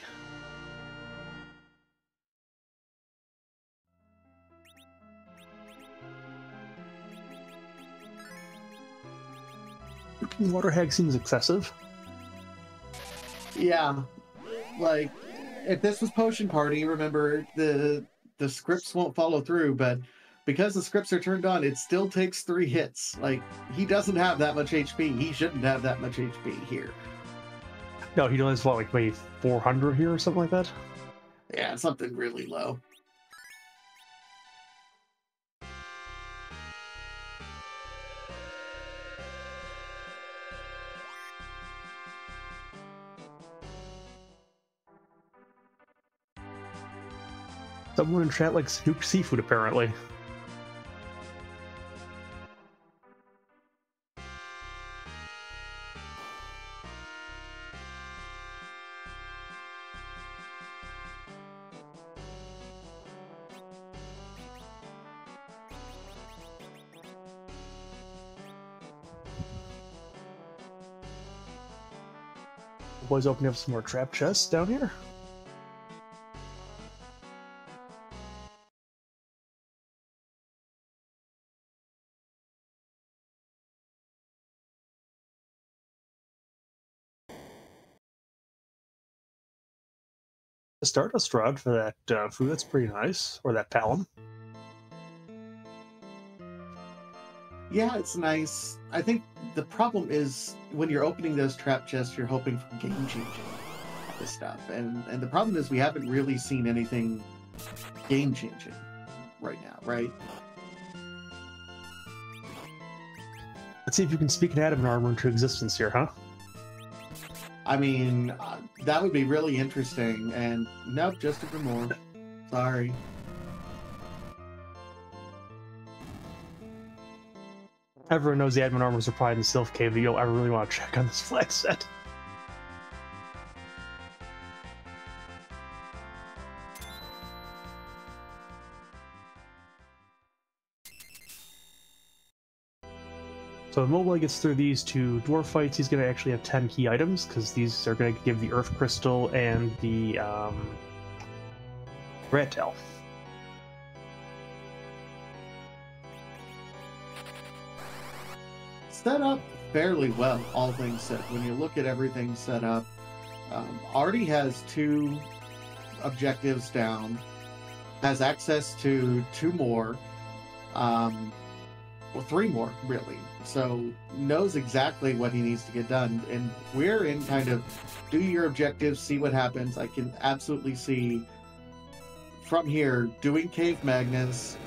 Water hag seems excessive. Yeah, like if this was Potion Party, remember the the scripts won't follow through, but because the scripts are turned on, it still takes three hits. Like he doesn't have that much HP. He shouldn't have that much HP here. No, he only has what, like maybe 400 here or something like that? Yeah, something really low. Someone in chat likes Snoop seafood, apparently. Boys opening up some more trap chests down here. The Stardust Rod for that uh, food, that's pretty nice. Or that Palom. Yeah, it's nice. I think the problem is when you're opening those trap chests, you're hoping for game changing stuff, and and the problem is we haven't really seen anything game changing right now, right? Let's see if you can speak an adamant armor into existence here, huh? I mean, uh, that would be really interesting. And nope, just a Grimoire. Sorry. Everyone knows the adamant armors are probably in the Sylph Cave, but you'll ever really want to check on this flag set. So Moleboy gets through these two dwarf fights. He's going to actually have 10 key items because these are going to give the Earth Crystal and the um, Rat Tail. Set up fairly well, all things said. When you look at everything set up, um, already has two objectives down, has access to two more, um, well, three more, really. So knows exactly what he needs to get done. And we're in kind of do your objectives, see what happens. I can absolutely see from here doing Cave Magnus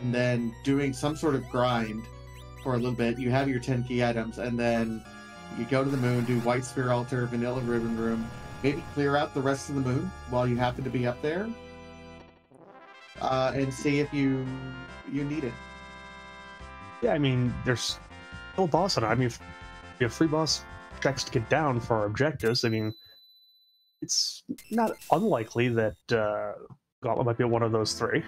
and then doing some sort of grind for a little bit. You have your 10 key items, and then you go to the moon, do White Spear Altar, Vanilla Ribbon Room, maybe clear out the rest of the moon while you happen to be up there, uh, and see if you you need it. Yeah, I mean, there's still boss on it. I mean, if you have free boss checks to get down for our objectives, I mean, it's not unlikely that uh, Gauntlet might be one of those three.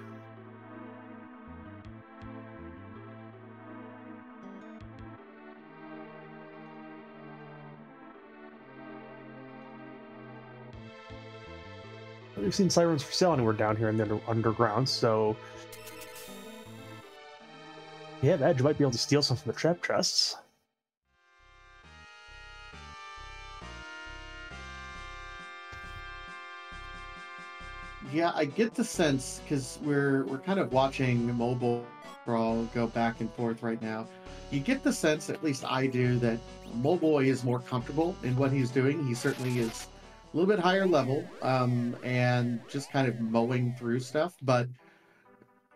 We've seen sirens for sale anywhere down here in the under- underground, so yeah, Edge might be able to steal some from the trap chests. Yeah, I get the sense because we're we're kind of watching mobile brawl go back and forth right now. You get the sense, at least I do, that Moleboy is more comfortable in what he's doing. He certainly is a little bit higher level um, and just kind of mowing through stuff. But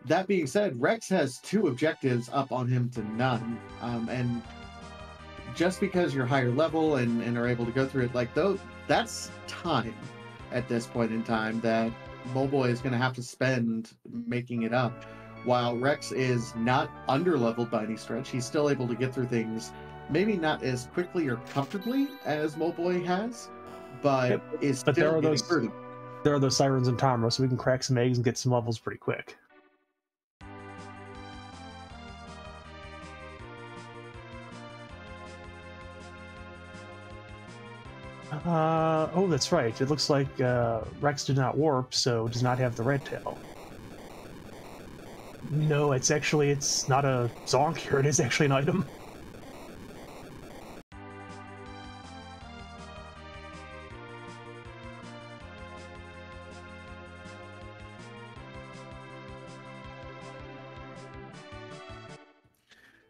that being said, Rexx has two objectives up on him to none. Um, and just because you're higher level and, and are able to go through it, like that's time at this point in time that Moleboy is going to have to spend making it up. While Rexx is not under leveled by any stretch, he's still able to get through things, maybe not as quickly or comfortably as Moleboy has, but Yep, is but there are those- through. There are those sirens in Tomra, so we can crack some eggs and get some levels pretty quick. Uh, oh, that's right. It looks like uh, Rexx did not warp, so does not have the rat tail. No, it's actually it's not a zonk here. It is actually an item.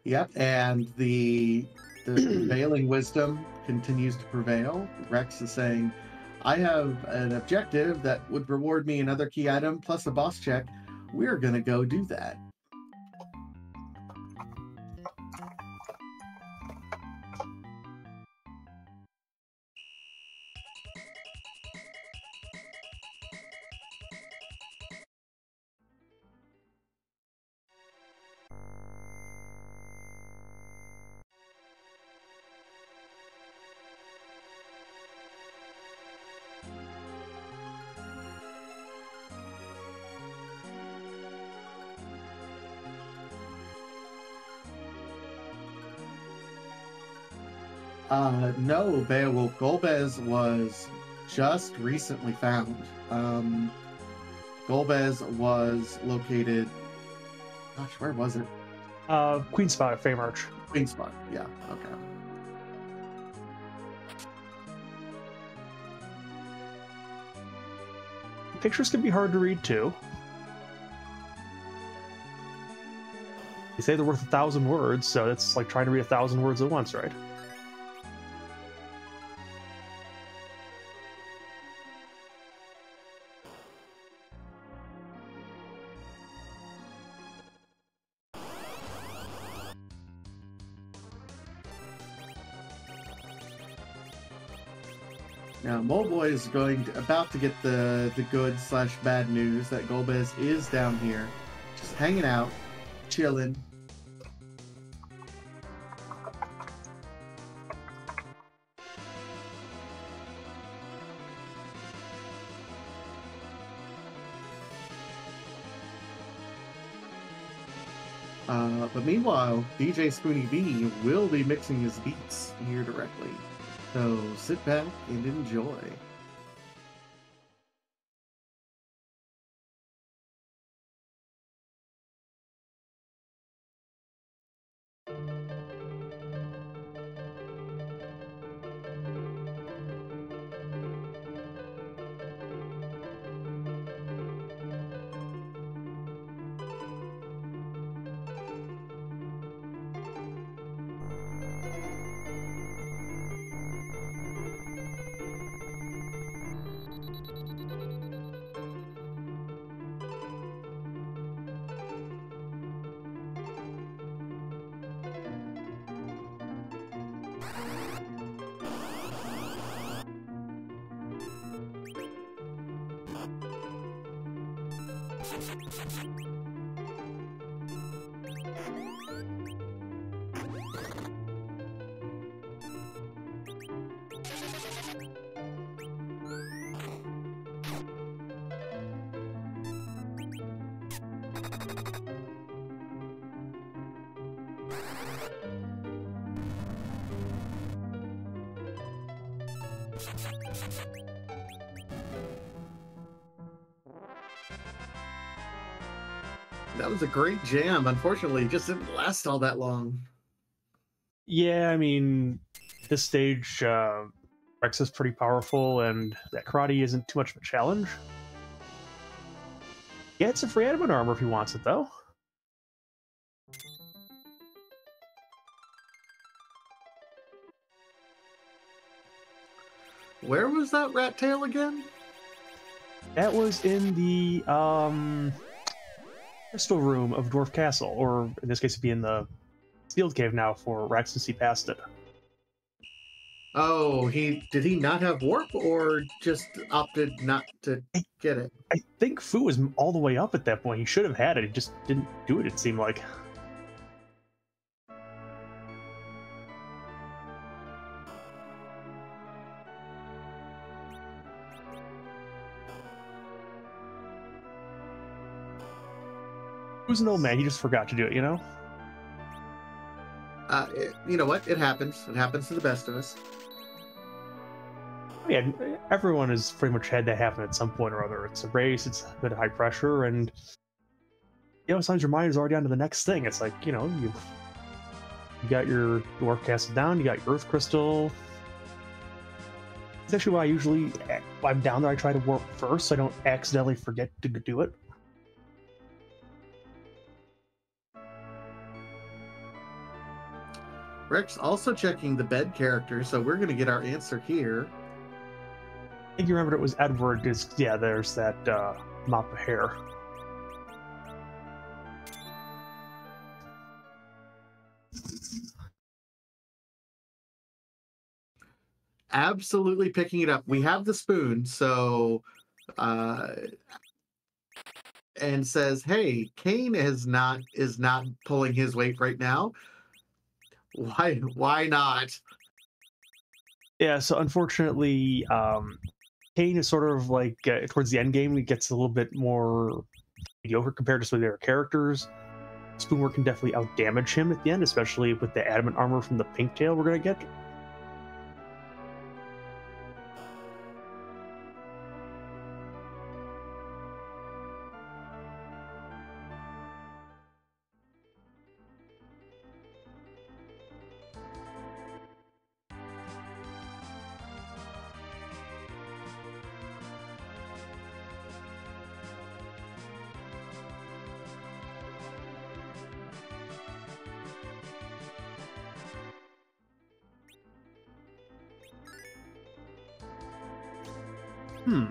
Yep, and the the prevailing wisdom continues to prevail. Rexx is saying, "I have an objective that would reward me another key item plus a boss check. We're gonna go do that." No, Beowulf Golbez was just recently found. Um, Golbez was located. Gosh, where was it? Uh, Queen Spot at Feymarch. Queen Spot. Yeah. Okay. Pictures can be hard to read too. They say they're worth a thousand words, so it's like trying to read a thousand words at once, right? Is going to, about to get the the good slash bad news that Golbez is down here, just hanging out, chilling. Uh, but meanwhile, DJ Spoony B will be mixing his beats here directly. So sit back and enjoy. That was a great jam. Unfortunately, it just didn't last all that long. Yeah, I mean, this stage, uh, Rexx is pretty powerful, and that karate isn't too much of a challenge. Yeah, it's a free adamant armor if he wants it, though. Where was that rat tail again? That was in the um crystal room of Dwarf Castle, or in this case, it'd be in the Sealed Cave now for Rexx to see past it. Oh, he did he not have warp, or just opted not to get it? I think Fu was all the way up at that point. He should have had it. He just didn't do it. It seemed like. Who's an old man? He just forgot to do it, you know? Uh, it, you know what? It happens. It happens to the best of us. Yeah, everyone has pretty much had that happen at some point or other. It's a race, it's a bit of high pressure, and you know, sometimes your mind is already on to the next thing. It's like, you know, you you got your dwarf castle down, you got your earth crystal. It's actually why I usually, when I'm down there, I try to warp first so I don't accidentally forget to do it. Rexx also checking the bed character, so we're going to get our answer here. I think you remembered it was Edward. Is yeah, there's that uh, mop of hair. Absolutely picking it up. We have the spoon, so uh, and says, "Hey, Kain is not is not pulling his weight right now. Why? Why not?" Yeah. So unfortunately, um, Kain is sort of like uh, towards the end game, he gets a little bit more mediocre compared to some of their characters. Spoonward can definitely outdamage him at the end, especially with the adamant armor from the pink tail we're gonna get. Hmm.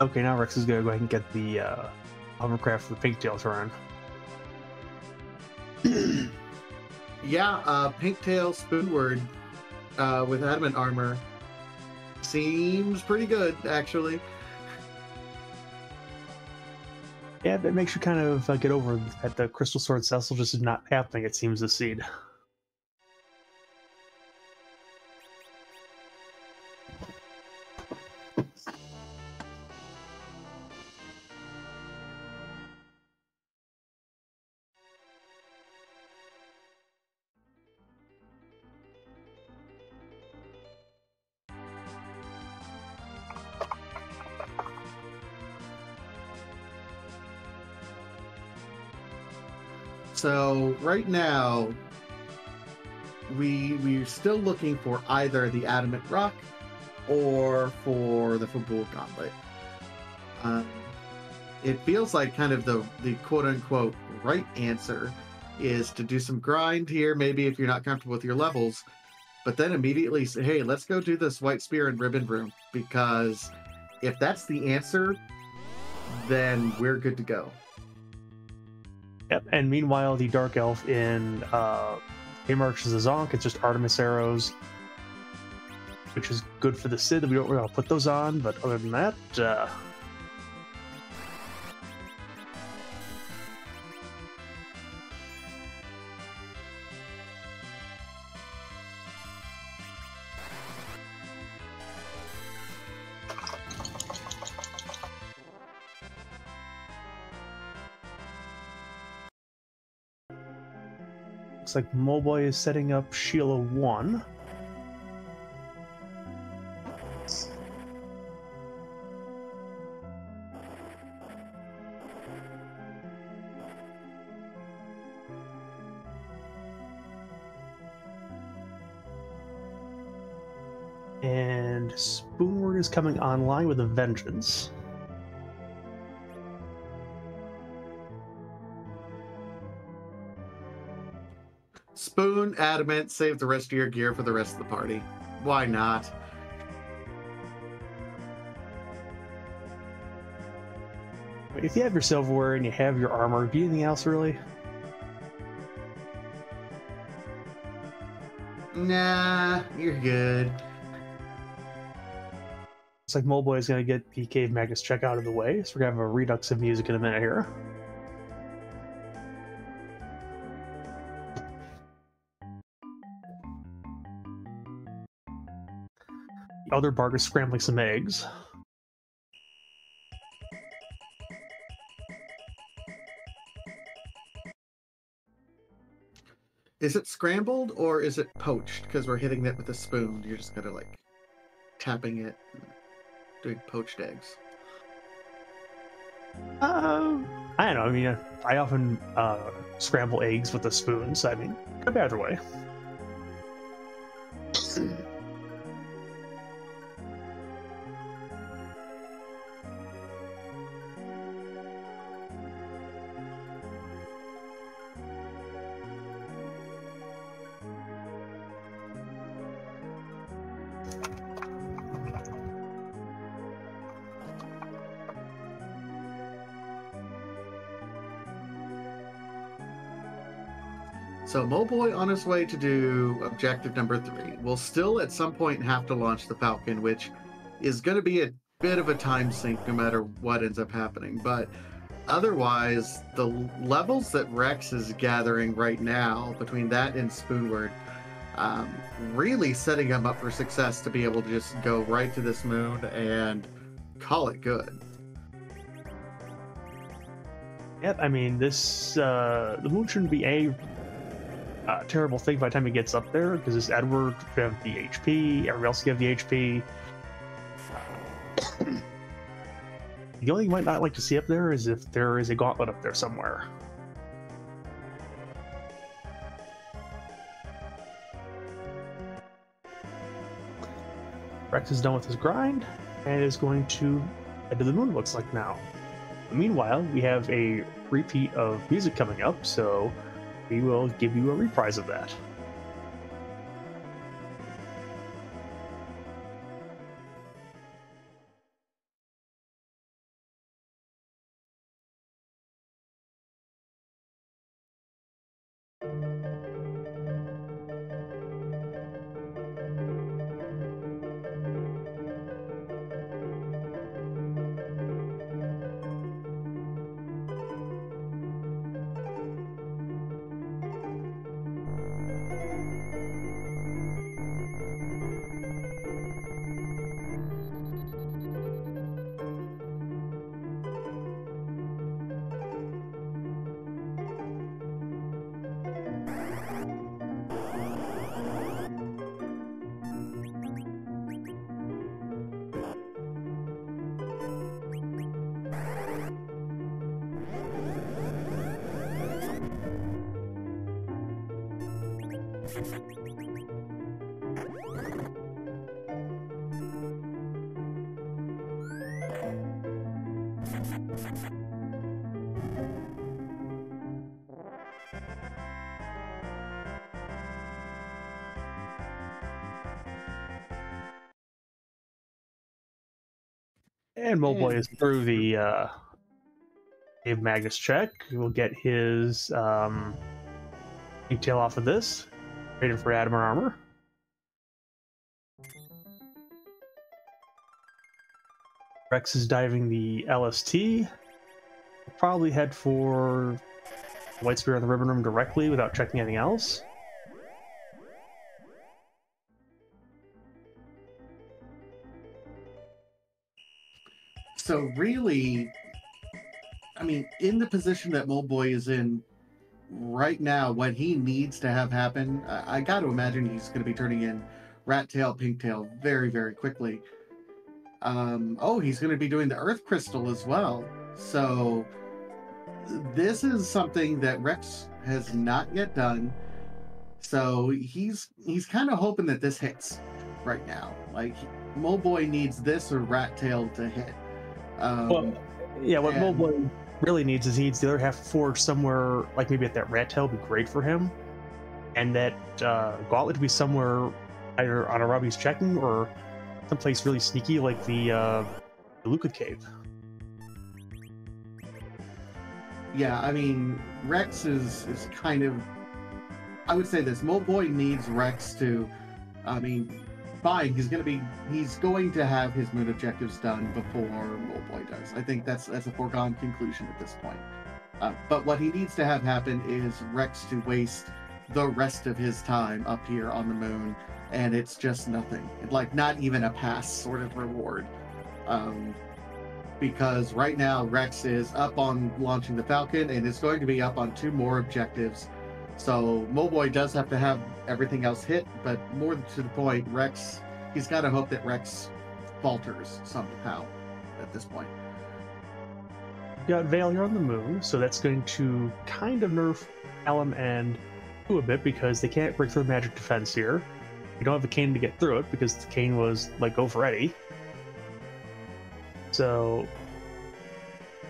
Okay, now Rexx is gonna go ahead and get the uh, hovercraft for the pigtail turn. yeah, uh, Pinktail Spoonward uh, with adamant armor seems pretty good, actually. Yeah, that makes you kind of uh, get over that the Crystal Sword Cecil just is not happening, it seems, this seed. Right now, we we're still looking for either the adamant rock or for the Fabul gauntlet. Um, it feels like kind of the the quote unquote right answer is to do some grind here, maybe if you're not comfortable with your levels, but then immediately say, hey, let's go do this white spear and ribbon room because if that's the answer, then we're good to go. Yep. And meanwhile, the Dark Elf in uh, Feymarch's Zonk, it's just Artemis arrows, which is good for the Cid. We don't really put those on, but other than that, uh, Looks like Moleboy is setting up Sheila 1. And Spoonward is coming online with a vengeance. Adamant, save the rest of your gear for the rest of the party. Why not? If you have your silverware and you have your armor, do you anything else really? Nah, you're good. Looks like Moleboy is going to get the Cave Magnus check out of the way, so we're going to have a redux of music in a minute here. Other Bark is scrambling some eggs. Is it scrambled or is it poached? Because we're hitting it with a spoon. You're just kind of like tapping it, and doing poached eggs. Um, I don't know. I mean, I often uh, scramble eggs with a spoon, so I mean, could be either way. Moleboy on his way to do objective number three. We'll still at some point have to launch the Falcon, which is going to be a bit of a time sink no matter what ends up happening. But otherwise, the levels that Rexx is gathering right now between that and Spoonward, um, really setting him up for success to be able to just go right to this moon and call it good. Yep, I mean, this, uh, the moon shouldn't be a uh, terrible thing by the time he gets up there, because this Edward could have the HP, everybody else could have the HP. the only thing you might not like to see up there is if there is a gauntlet up there somewhere. Rexx is done with his grind and is going to head to the moon, looks like now. Meanwhile, we have a repeat of music coming up, so we will give you a reprise of that. And Moleboy is through the uh, Cave Magnus check. We'll get his um, detail off of this. Rated for Adamant Armor. Rexx is diving the LST. We'll probably head for White Spear in the Ribbon Room directly without checking anything else. So really, I mean, in the position that Moleboy is in right now, what he needs to have happen, I, I got to imagine he's going to be turning in Rat Tail, Pink Tail very, very quickly. Um, oh, he's going to be doing the Earth Crystal as well. So this is something that Rexx has not yet done. So he's he's kind of hoping that this hits. right now. Like Moleboy needs this or Rat Tail to hit. Um, Well, yeah, what and- really needs is he needs the other half forged somewhere, like maybe at that rat tail would be great for him. And that uh, gauntlet to be somewhere either on a Robbie's checking or someplace really sneaky like the uh, the Luca Cave. yeah, I mean Rexx is is kind of. I would say this: Moleboy needs Rexx to. I mean, fine, he's gonna be he's going to have his moon objectives done before Moleboy does. I think that's that's a foregone conclusion at this point. Uh, but what he needs to have happen is Rexx to waste the rest of his time up here on the moon, and it's just nothing. Like not even a pass sort of reward. Um, because right now Rexx is up on launching the Falcon and is going to be up on two more objectives. So Moleboy does have to have everything else hit, but more to the point, Rexx he's got to hope that Rexx falters somehow at this point. You got Vale here on the moon, so that's going to kind of nerf Alum and Pooh a bit because they can't break through the magic defense here. You don't have a cane to get through it because the cane was like over ready. So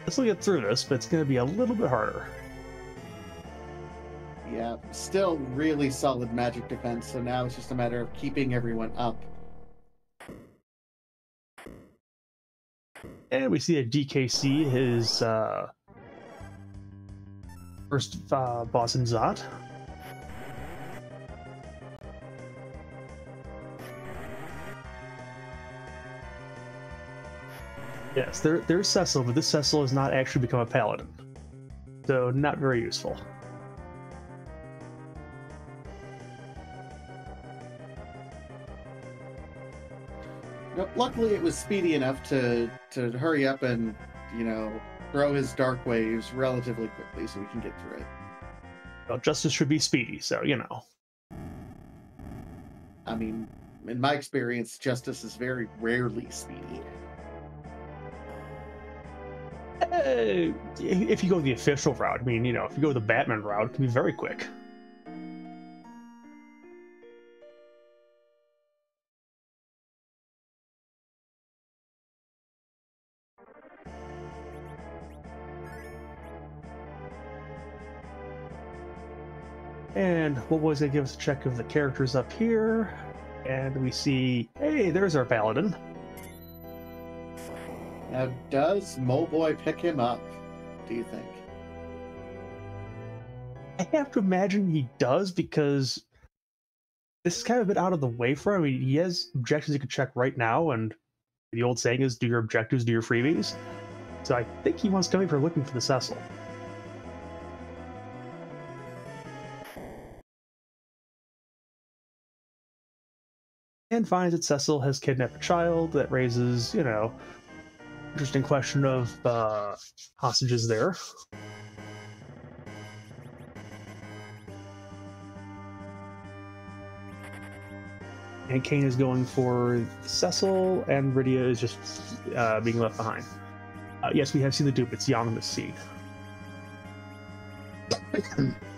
this will get through this, but it's going to be a little bit harder. Yeah, still really solid magic defense. So now it's just a matter of keeping everyone up. And we see a DKC, his uh, first uh, boss in Zot. Yes, there, there's Cecil, but this Cecil has not actually become a paladin. So, not very useful. Luckily, it was speedy enough to to hurry up and you know throw his dark waves relatively quickly, so we can get through it. Well, justice should be speedy, so, you know. I mean, in my experience, justice is very rarely speedy. Eh, if you go the official route, I mean, you know, if you go the Batman route, it can be very quick. And what was it? Give us a check of the characters up here. And we see, hey, there's our paladin. Now, does Moleboy pick him up? Do you think? I have to imagine he does because this is kind of a bit out of the way for him. I mean, he has objectives he could check right now, and the old saying is, "Do your objectives, do your freebies." So I think he wants to come in for looking for the Cecil. Finds that Cecil has kidnapped a child. That raises, you know, interesting question of uh, hostages there. and Kain is going for Cecil, and Rydia is just uh, being left behind. Uh, yes, we have seen the dupe. It's Young Seed. This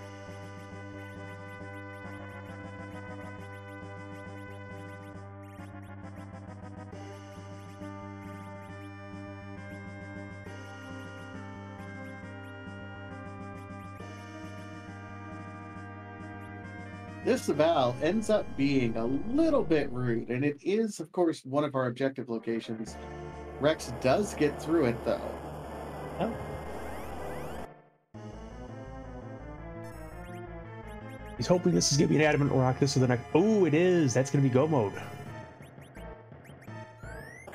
Val ends up being a little bit rude, and it is, of course, one of our objective locations. Rexx does get through it, though. Oh. He's hoping this is going to be an adamant rock. This or the next. Oh, it is. That's going to be go mode.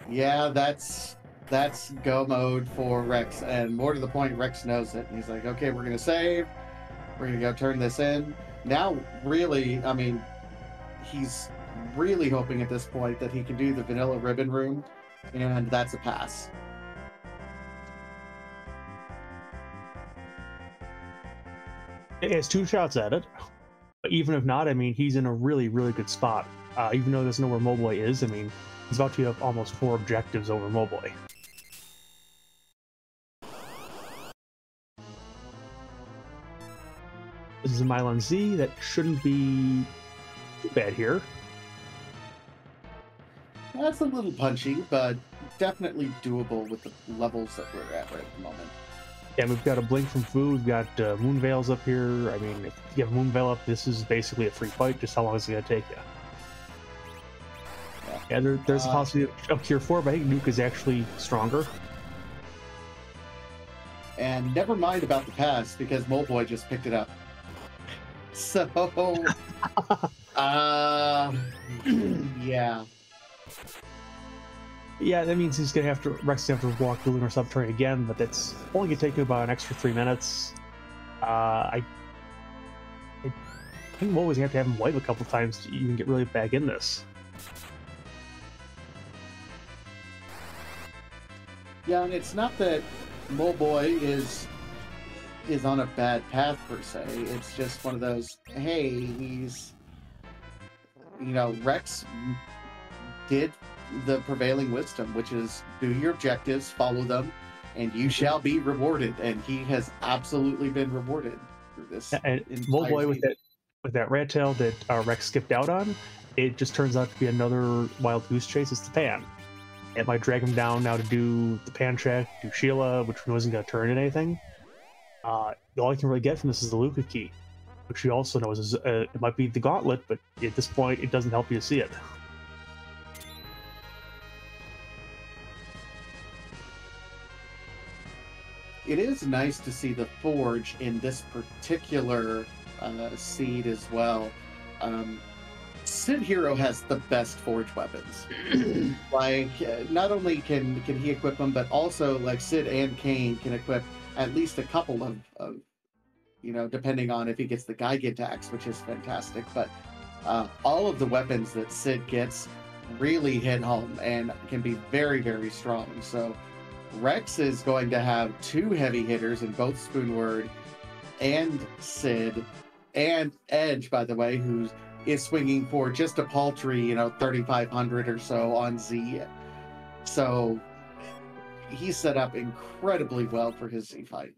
Yeah, that's that's go mode for Rexx, and more to the point, Rexx knows it. And he's like, "Okay, we're gonna save. We're gonna go turn this in." Now, really, I mean, he's really hoping at this point that he can do the vanilla ribbon room, and that's a pass. He has two shots at it. But even if not, I mean, he's in a really, really good spot. Uh, even though he doesn't know where is, I mean, he's about to have almost four objectives over Moleboy. This is a Milon Z. That shouldn't be too bad here. that's a little punchy, but definitely doable with the levels that we're at right at the moment. Yeah, we've got a blink from Fu. We've got uh, Moon Veils up here. I mean, if you have Moon Veil up, this is basically a free fight. Just how long is it going to take you? Yeah, yeah there, there's uh, a possibility of Cure 4, but I think Nuke is actually stronger. And never mind about the past, because Moleboy just picked it up. So, uh, yeah. Yeah, that means he's gonna have to Rexx gonna have to walk the lunar subterranean again, but that's only gonna take him about an extra three minutes. Uh, I, I think we'll always have to have him wipe a couple times to even get really back in this. Yeah, and it's not that Moleboy is is on a bad path per se. It's just one of those. Hey, he's you know Rexx did the prevailing wisdom, which is do your objectives, follow them, and you shall be rewarded. And he has absolutely been rewarded for this. And Moleboy with that with that rat tail that uh, Rexx skipped out on, it just turns out to be another wild goose chase. It's the pan. It might drag him down now to do the pan track, do Sheila, which wasn't going to turn in anything. Uh, all I can really get from this is the Luca key, which he also knows is uh, it might be the gauntlet, but at this point, it doesn't help you to see it. it is nice to see the forge in this particular uh, seed as well. Um, Cid Hero has the best forge weapons. like, uh, not only can can he equip them, but also like Cid and Kain can equip at least a couple of, of you know, depending on if he gets the Gigan axe, which is fantastic. But uh, all of the weapons that Cid gets really hit home and can be very, very strong. So Rexx is going to have two heavy hitters in both Spoonward and Cid and Edge, by the way, who is swinging for just a paltry, you know, 3,500 or so on Z. So he's set up incredibly well for his Z fight.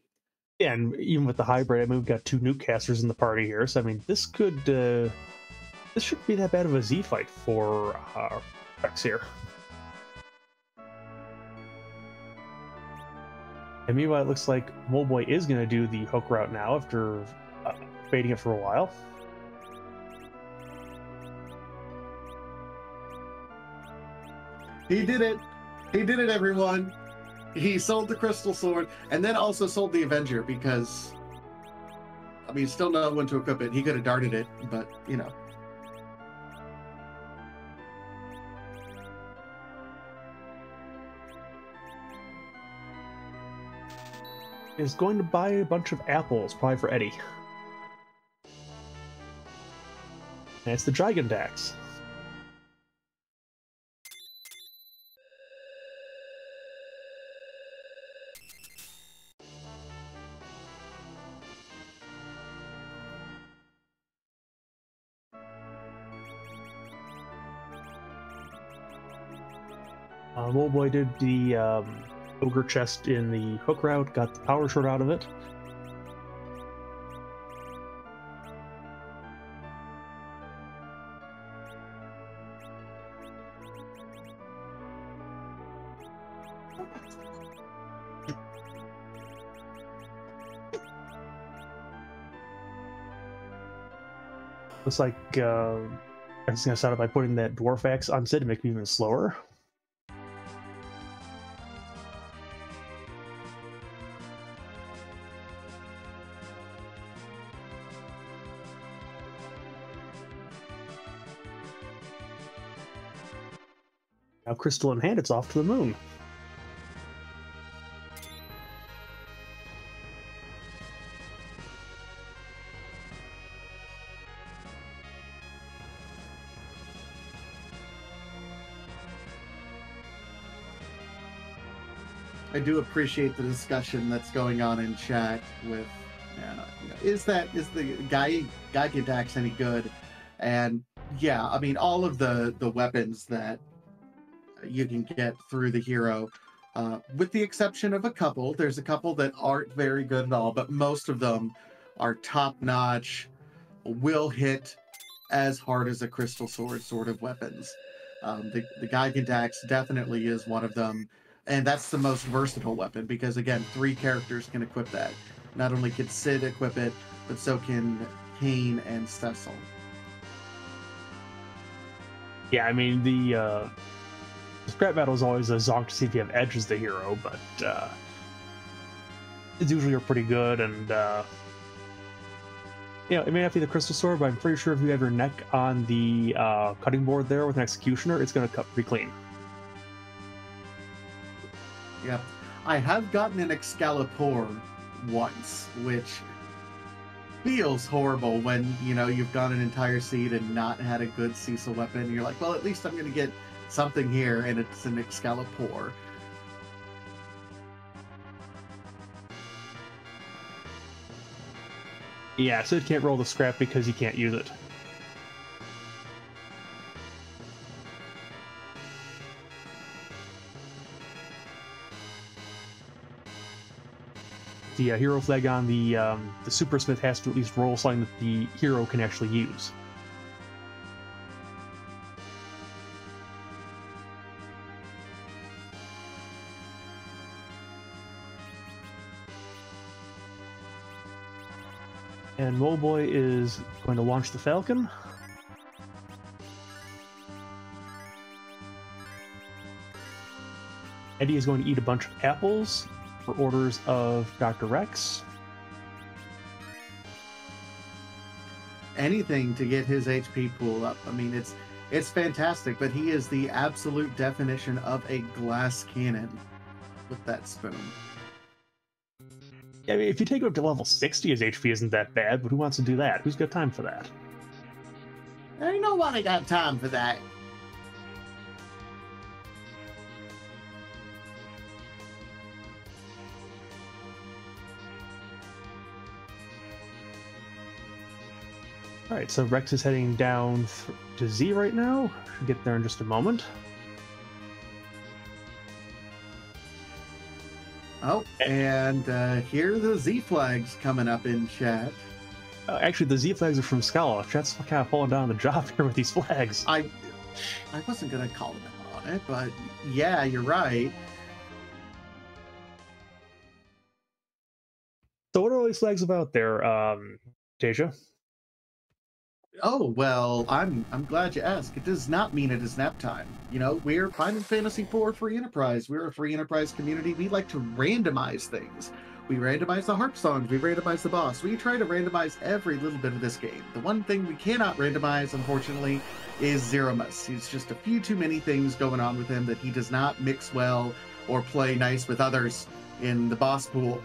Yeah, and even with the hybrid, I mean, we've got two nuke casters in the party here. So, I mean, this could, uh, this shouldn't be that bad of a Z fight for uh, Rexx here. And meanwhile, it looks like Moleboy is going to do the hook route now after uh, fading it for a while. He did it. He did it, everyone. He sold the Crystal Sword and then also sold the Avenger because, I mean, still know when to equip it. He could have darted it, but, you know. is going to buy a bunch of apples, probably for Eddie. And it's the Dragon Uh, Did the um, ogre chest in the hook route, got the power short out of it. Looks like uh, I'm just gonna start by putting that dwarf axe on Cid to make me even slower. Crystal in hand, it's off to the moon. I do appreciate the discussion that's going on in chat with uh, is that is the guy guy Gigandax any good? And yeah, I mean all of the the weapons that you can get through the hero. Uh, with the exception of a couple, there's a couple that aren't very good at all, but most of them are top notch, will hit as hard as a crystal sword sort of weapons. Um, the the Gigantacks definitely is one of them, and that's the most versatile weapon because again, three characters can equip that. Not only can Cid equip it, but so can Kain and Cecil. Yeah, I mean the uh, scrap metal is always a zonk to see if you have Edge as the hero, but uh, it's usually are pretty good and. Uh, you know, it may not be the crystal sword, but I'm pretty sure if you have your neck on the uh, cutting board there with an executioner, it's going to cut pretty clean. Yep. I have gotten an Excalibur once, which feels horrible when, you know, you've gone an entire seed and not had a good Cecil weapon. You're like, well, at least I'm going to get something here, and it's an Excalibur. Yeah, so it can't roll the scrap because he can't use it. The uh, hero flag on the um, the super smith has to at least roll something that the hero can actually use. And Moleboy is going to launch the Falcon. Eddie is going to eat a bunch of apples for orders of Dr. Rexx. Anything to get his HP pool up. I mean, it's it's fantastic, but he is the absolute definition of a glass cannon with that spoon. I mean, if you take it up to level 60, his HP isn't that bad, but who wants to do that? Who's got time for that? Ain't nobody got time for that. All right, so Rexx is heading down to Z right now. Should get there in just a moment. Oh, and uh, here are the Z flags coming up in chat. Uh, actually, the Z flags are from Schala. Chat's kind of falling down the job here with these flags. I, I wasn't gonna call them on it, but yeah, you're right. So, what are all these flags about there, um, Tasia? Oh well, I'm I'm glad you asked. It does not mean it is nap time. You know, we're Final Fantasy IV free enterprise. We're a free enterprise community. We like to randomize things. We randomize the harp songs. We randomize the boss. We try to randomize every little bit of this game. The one thing we cannot randomize, unfortunately, is Zeromus. He's just a few too many things going on with him that he does not mix well or play nice with others in the boss pool.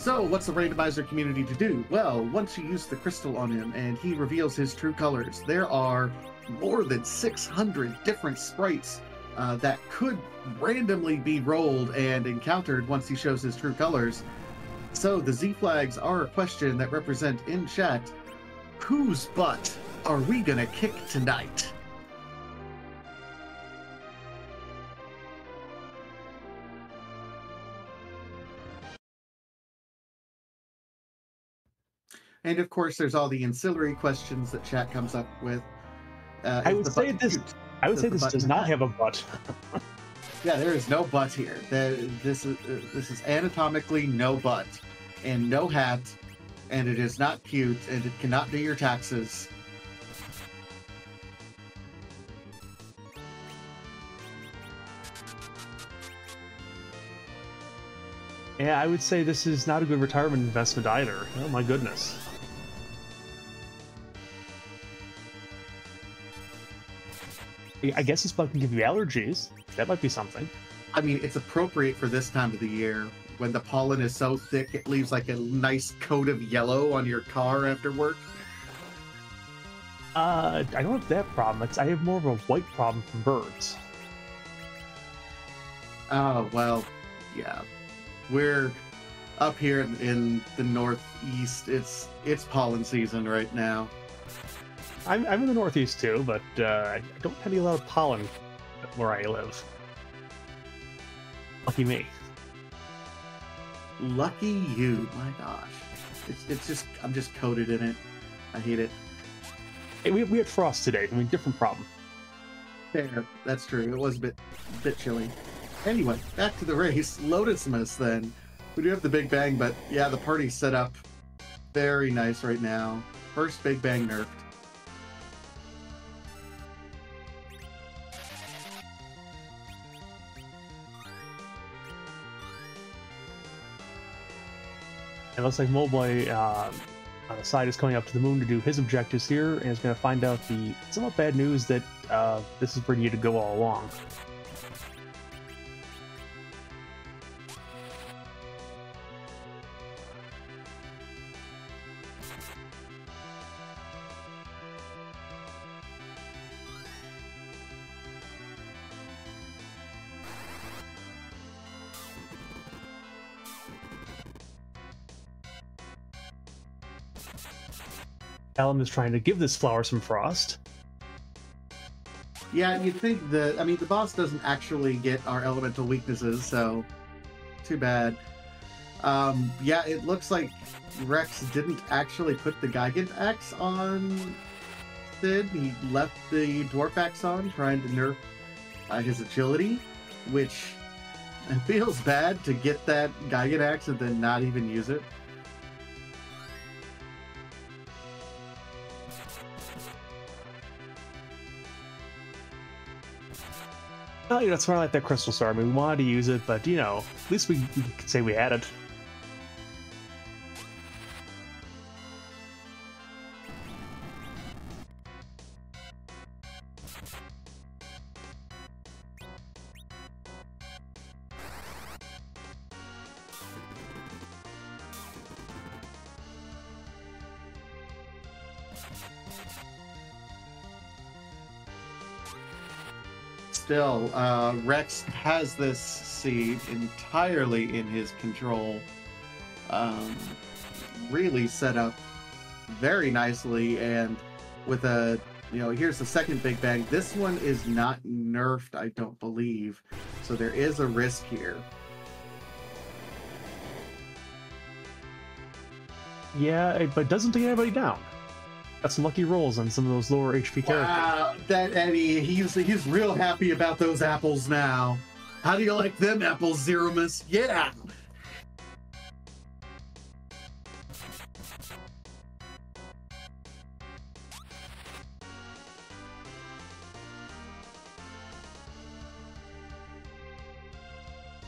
So, what's the randomizer community to do? Well, once you use the crystal on him and he reveals his true colors, there are more than 600 different sprites uh, that could randomly be rolled and encountered once he shows his true colors. So, the Z flags are a question that represent in chat whose butt are we gonna kick tonight? And of course, there's all the ancillary questions that chat comes up with. Uh, I would say this. Cute? I would does say this does not have a butt. yeah, there is no butt here. There, this is uh, this is anatomically no butt, and no hat, and it is not cute, and it cannot do your taxes. Yeah, I would say this is not a good retirement investment either. Oh my goodness. I guess this bug can give you allergies. That might be something. I mean, it's appropriate for this time of the year when the pollen is so thick it leaves like a nice coat of yellow on your car after work. Uh, I don't have that problem. It's I have more of a white problem from birds. Oh well, yeah. We're up here in the northeast. It's it's pollen season right now. I'm, I'm in the Northeast too, but uh, I don't have a lot of pollen where I live. Lucky me. Lucky you. My gosh. It's, it's just, I'm just coated in it. I hate it. Hey, we, we had frost today. I mean, different problem. Fair. That's true. It was a bit, bit chilly. Anyway, back to the race. Lotusmas then. We do have the Big Bang, but yeah, the party's set up very nice right now. First Big Bang nerfed. It looks like Moleboy uh, on the side is coming up to the moon to do his objectives here, and is going to find out the somewhat bad news that uh, this is where you to go all along. Alum is trying to give this flower some frost. Yeah, you'd think that. I mean, the boss doesn't actually get our elemental weaknesses, so too bad. Um, yeah, it looks like Rexx didn't actually put the Gigant Axe on Cid. He left the Dwarf Axe on, trying to nerf uh, his agility, which feels bad to get that Gigant Axe and then not even use it. Well, you know, it's of like that crystal star. I mean, we wanted to use it, but you know, at least we, we could say we had it. Still, uh, Rexx has this seed entirely in his control. Um, really set up very nicely, and with a you know, here's the second Big Bang. This one is not nerfed, I don't believe. So there is a risk here. Yeah, but doesn't take anybody down got some lucky rolls on some of those lower HP characters. Wow, that Eddie, he's he's real happy about those apples now. How do you like them apples, Zeromus? Yeah.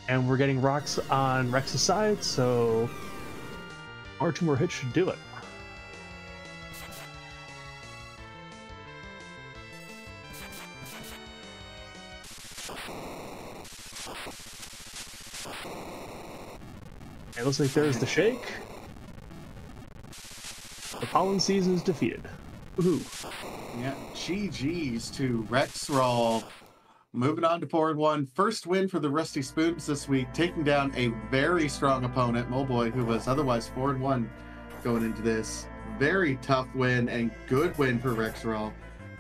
And we're getting rocks on Rexx's side, so our two more hits should do it. Looks like there's the shake. The pollen season is defeated. Woohoo. Yeah, GG's to Rexx Raul. Moving on to 4 and 1. First win for the Rusty Spoons this week, taking down a very strong opponent, Moleboy, who was otherwise 4 and 1 going into this. Very tough win and good win for Rexx Raul.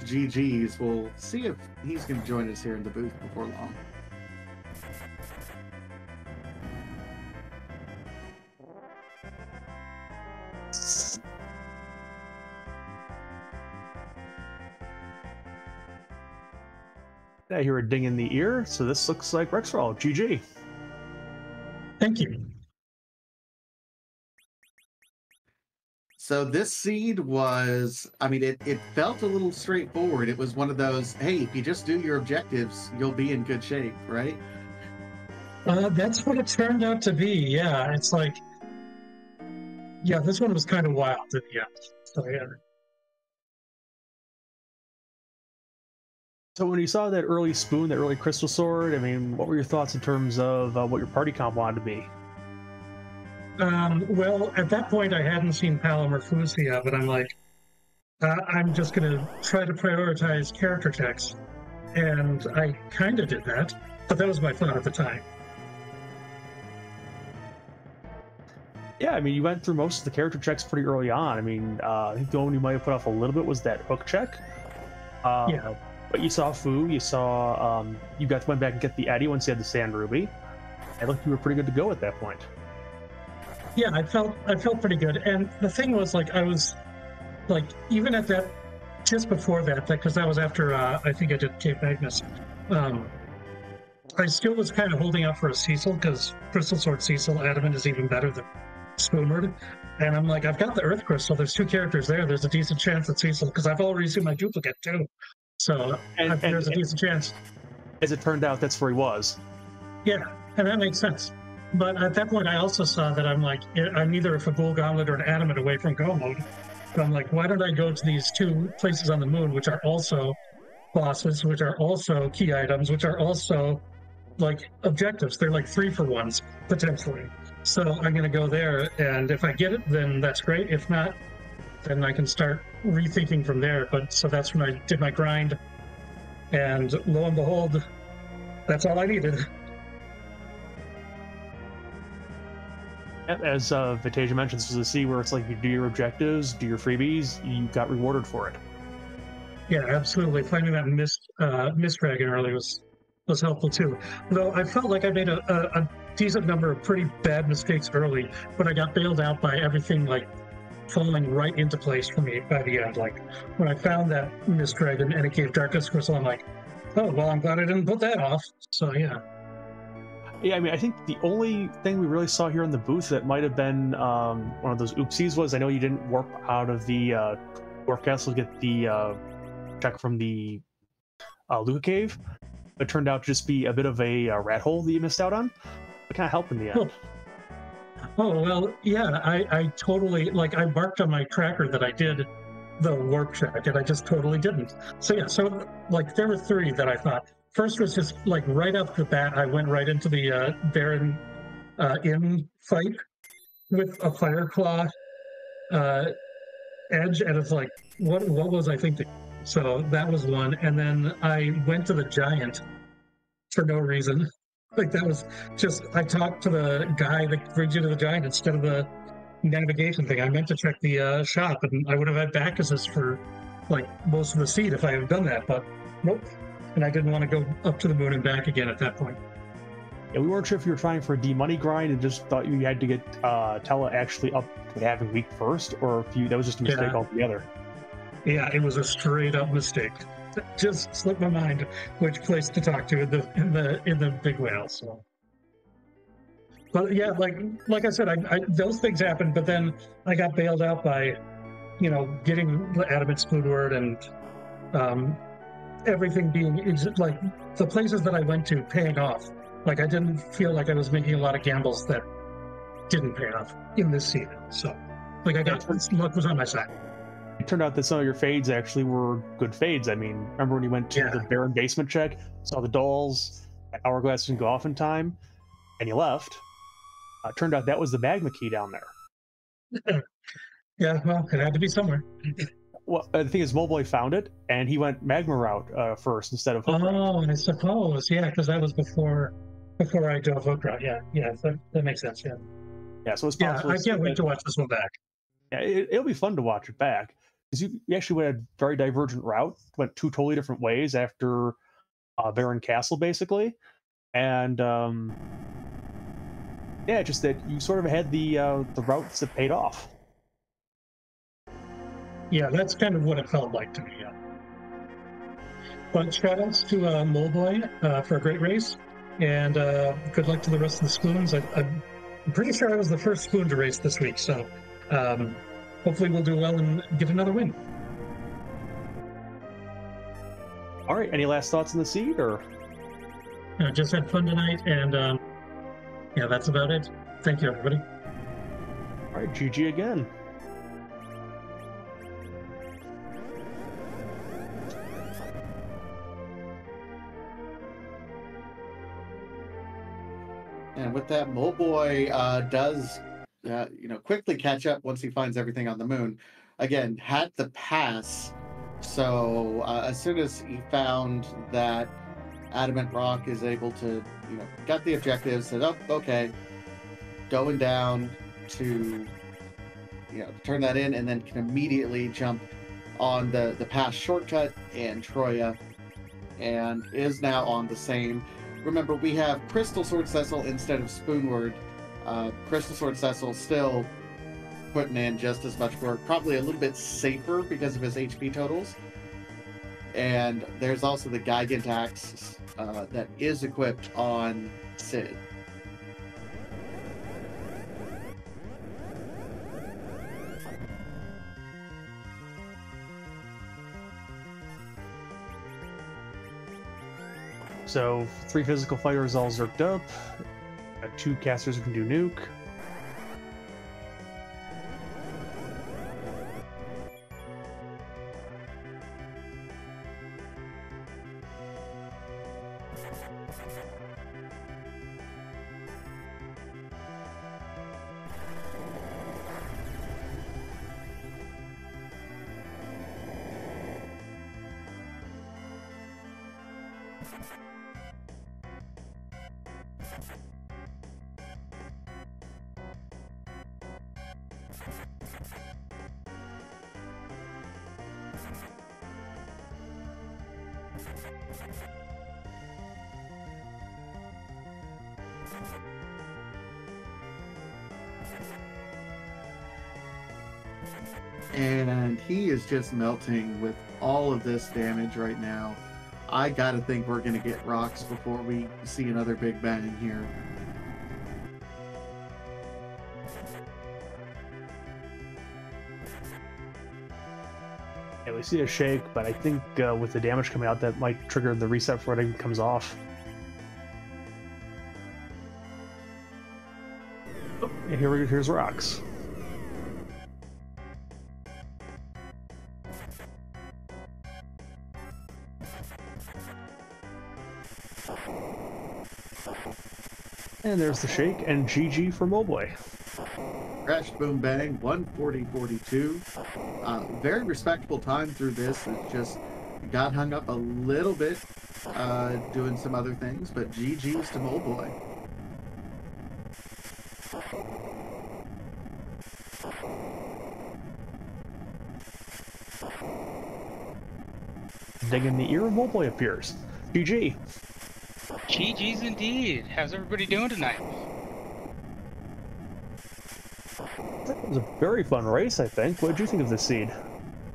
GG's. We'll see if he's going to join us here in the booth before long. I hear a ding in the ear, so this looks like Rexx Raul. GG. Thank you. So this seed was, I mean, it, it felt a little straightforward. It was one of those, hey, if you just do your objectives, you'll be in good shape, right? Uh, that's what it turned out to be. Yeah, it's like, yeah, this one was kind of wild at the end. So yeah. So when you saw that early spoon, that early crystal sword, I mean, what were your thoughts in terms of uh, what your party comp wanted to be? Um, well, at that point, I hadn't seen Palom or FuSoYa, but I'm like, uh, I'm just going to try to prioritize character checks. And I kind of did that, but that was my thought at the time. Yeah, I mean, you went through most of the character checks pretty early on. I mean, uh, I think the one you might have put off a little bit was that hook check. Uh, yeah. But you saw Fu, you saw um, you got went back and get the Eddie once you had the Sand Ruby. I looked you were pretty good to go at that point. Yeah, I felt I felt pretty good. And the thing was like I was like even at that just before that, because that was after uh, I think I did Cave Magnus. Um, I still was kind of holding out for a Cecil because Crystal Sword Cecil Adamant is even better than Spoonward. And I'm like, I've got the Earth Crystal. There's two characters there. There's a decent chance that Cecil, because I've already seen my duplicate too. So And- and- there's a decent chance. As it turned out, that's where he was. Yeah, and that makes sense. But at that point, I also saw that I'm like, I'm either a Fagul Gauntlet or an Adamant away from go mode. So I'm like, why don't I go to these two places on the moon, which are also bosses, which are also key items, which are also like objectives? They're like three for ones, potentially. So I'm going to go there, and if I get it, then that's great. If not, then I can start rethinking from there. But so that's when I did my grind, and lo and behold, that's all I needed. As uh, Vitasia mentions, this is a sea where it's like you do your objectives, do your freebies, you got rewarded for it. Yeah, absolutely. Finding that mist uh, mist dragon early was was helpful too. Though I felt like I made a, a, a decent number of pretty bad mistakes early, but I got bailed out by everything like falling right into place for me by the end. Like when I found that mist dragon and it gave darkness crystal, I'm like, oh well, I'm glad I didn't put that off. So yeah, Yeah, I mean, I think the only thing we really saw here in the booth that might have been um, one of those oopsies was I know you didn't warp out of the uh, Dwarf Castle to get the uh, check from the uh, Luca Cave. It turned out to just be a bit of a uh, rat hole that you missed out on. It kind of helped in the end. Oh well, yeah, I, I totally like I marked on my tracker that I did the warp check and I just totally didn't. So yeah, so like there were three that I thought. First was just like right off the bat, I went right into the uh, Baron uh, Inn fight with a Fireclaw uh, edge, and it's like, what what was I thinking? So that was one, and then I went to the Giant for no reason. Like that was just I talked to the guy that brings you to the giant instead of the navigation thing. I meant to check the uh, shop, and I would have had back assist for like most of the seat if I had done that. But nope, and I didn't want to go up to the moon and back again at that point. Yeah, we weren't sure if you were trying for a D money grind and just thought you had to get uh, Tellah actually up to having week first, or if you that was just a mistake Yeah. altogether. Yeah, it was a straight up mistake. Just slipped my mind which place to talk to in the in the in the big whale. So, but yeah, like like I said, I, I those things happened, but then I got bailed out by, you know, getting the adamant Spoonward and um, everything being like the places that I went to paying off. Like I didn't feel like I was making a lot of gambles that didn't pay off in this season. So, like I got luck was on my side. It turned out that some of your fades actually were good fades. I mean, remember when you went to Yeah. the Baron basement check, saw the dolls, hourglass didn't go off in time, and you left? Uh, turned out that was the magma key down there. Yeah, well, it had to be somewhere. Well, uh, the thing is, Moleboy found it, and he went magma route uh, first instead of hook route. Oh, I suppose, yeah, because that was before before I dove hook route. Yeah, yeah, that, that makes sense. Yeah, Yeah, so it's possible. yeah. I can't wait to watch this one back. Yeah, it, it'll be fun to watch it back because you, actually went a very divergent route, went two totally different ways after uh, Baron Castle, basically, and um, yeah, just that you sort of had the uh, the routes that paid off. Yeah, that's kind of what it felt like to me. Yeah. But shout outs to uh, uh, for a great race, and uh, good luck to the rest of the spoons. I, I'm pretty sure I was the first spoon to race this week, so um, hopefully we'll do well and get another win. All right, any last thoughts on the seed or? Just had fun tonight, and um, yeah, that's about it. Thank you, everybody. All right, GG again. And with that, Moleboy uh, does, uh, you know, quickly catch up once he finds everything on the moon. Again, had the pass, so uh, as soon as he found that Adamant Rock is able to, you know, got the objectives, said, "Oh, okay," going down to, you know, turn that in, and then can immediately jump on the the pass shortcut and Troia, and is now on the same remember we have Crystal Sword Cecil instead of Spoonward. Uh, Crystal Sword Cecil still putting in just as much work, probably a little bit safer because of his HP totals. and there's also the Gigant Axe uh, that is equipped on Cid. So three physical fighters all zerked up. Two casters who can do nuke. Is melting with all of this damage right now. I gotta think we're gonna get rocks before we see another big bang here. Yeah, we see a shake, but I think uh, with the damage coming out, that might trigger the reset for it comes off. Oh, here we here's rocks. And there's the shake and GG for Moleboy. Crash Boom Bang 140.42. Uh, very respectable time through this. It just got hung up a little bit uh, doing some other things, but GG's to Moleboy. Dig in the ear of Moleboy appears. GG. GG's indeed. How's everybody doing tonight? It was a very fun race, I think. What did you think of this seed?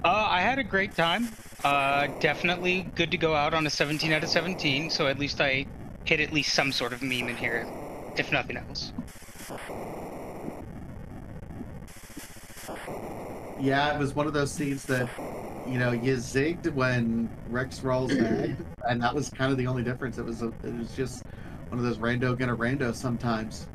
Uh, I had a great time. Uh, definitely good to go out on a 17 out of 17, so at least I hit at least some sort of meme in here, if nothing else. Yeah, it was one of those seeds that, you know, you zigged when Rexx rolls bagged, and that was kind of the only difference. It was a, it was just one of those rando gonna rando sometimes.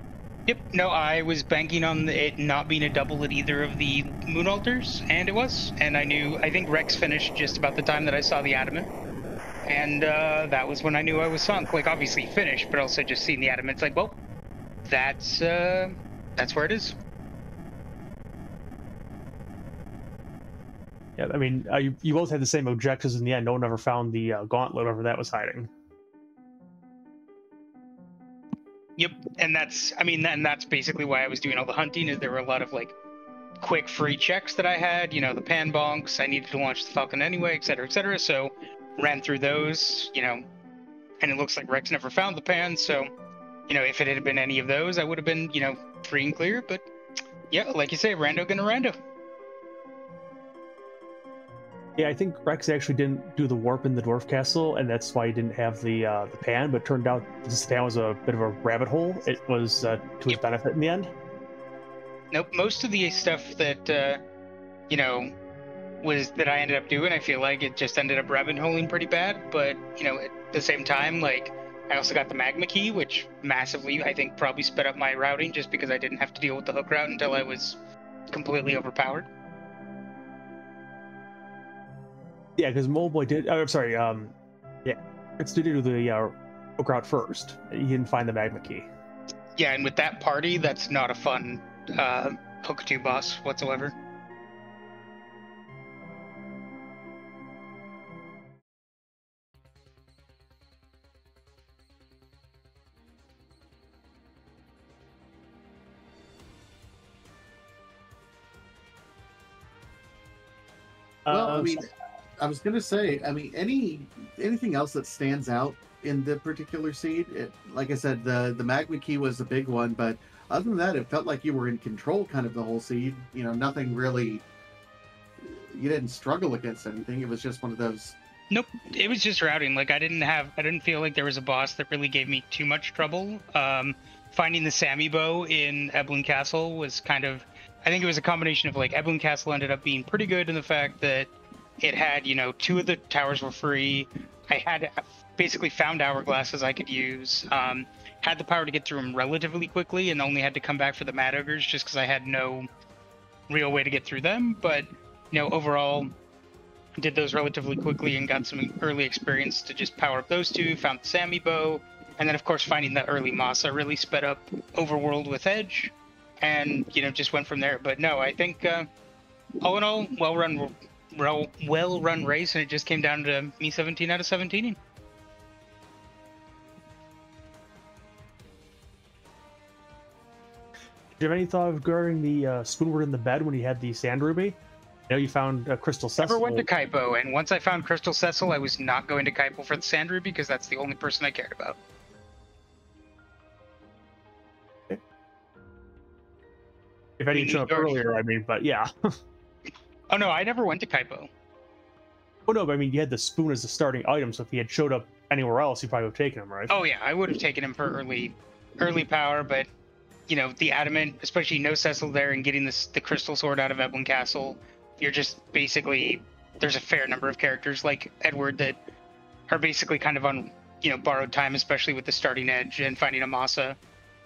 Yep, no, I was banking on it not being a double at either of the moon altars, and it was. And I knew, I think Rexx finished just about the time that I saw the adamant. And uh, that was when I knew I was sunk. Like, obviously finished, but also just seeing the adamant. It's like, well, that's, uh, that's where it is. Yeah, I mean, uh, you, you both had the same objectives in the end. No one ever found the uh, gauntlet, wherever that was hiding. Yep, and that's I mean, and that's basically why I was doing all the hunting. Is there were a lot of like quick free checks that I had. You know, the pan bonks. I needed to launch the Falcon anyway, et cetera, et cetera. So ran through those. You know, and it looks like Rexx never found the pan. So you know, if it had been any of those, I would have been you know free and clear. But yeah, like you say, rando gonna rando. Yeah, I think Rexx actually didn't do the warp in the dwarf castle, and that's why he didn't have the uh, the pan. But turned out this pan was a bit of a rabbit hole. It was uh, to his Yep. benefit in the end. Nope, most of the stuff that uh, you know was that I ended up doing, I feel like it just ended up rabbit holing pretty bad. But you know, at the same time, like I also got the magma key, which massively I think probably sped up my routing just because I didn't have to deal with the hook route until I was completely overpowered. Yeah, because Moleboy did. Oh, I'm sorry. Um, yeah, it's did do the uh, hook route first. He didn't find the magma key. Yeah, and with that party, that's not a fun uh, hook two boss whatsoever. Well, I Uh, mean, I was gonna say, I mean, any anything else that stands out in the particular seed? It, like I said, the the magma key was a big one, but other than that, it felt like you were in control, kind of the whole seed. You know, nothing really. You didn't struggle against anything. It was just one of those Nope, it was just routing. Like I didn't have, I didn't feel like there was a boss that really gave me too much trouble. Um, finding the Sammy bow in Eblan Castle was kind of, I think it was a combination of like Eblan Castle ended up being pretty good in the fact that it had, you know, two of the towers were free. I had basically found hourglasses I could use. Um, had the power to get through them relatively quickly, and only had to come back for the Mad Ogres just because I had no real way to get through them. But you know, overall, did those relatively quickly and got some early experience to just power up those two. Found the Sammy bow, and then of course finding the early Masa really sped up Overworld with Edge, and you know just went from there. But no, I think uh, all in all, well run, well well run race, and it just came down to me 17 out of 17. Do you have any thought of regarding the uh, Spoonward in the bed when you had the sand ruby? You know, you found uh, Crystal Cecil. Never went to Kaipo, and once I found Crystal Cecil, I was not going to Kaipo for the sand ruby because that's the only person I cared about. If any showed up earlier, I mean, but yeah. Oh no, I never went to Kaipo. Oh no, but I mean, you had the spoon as the starting item, so if he had showed up anywhere else, you probably would have taken him, right? Oh yeah, I would have taken him for early, early power, but you know the adamant, especially no Cecil there, and getting this the crystal sword out of Eblan Castle, you're just basically there's a fair number of characters like Edward that are basically kind of on you know borrowed time, especially with the starting edge and finding Amasa.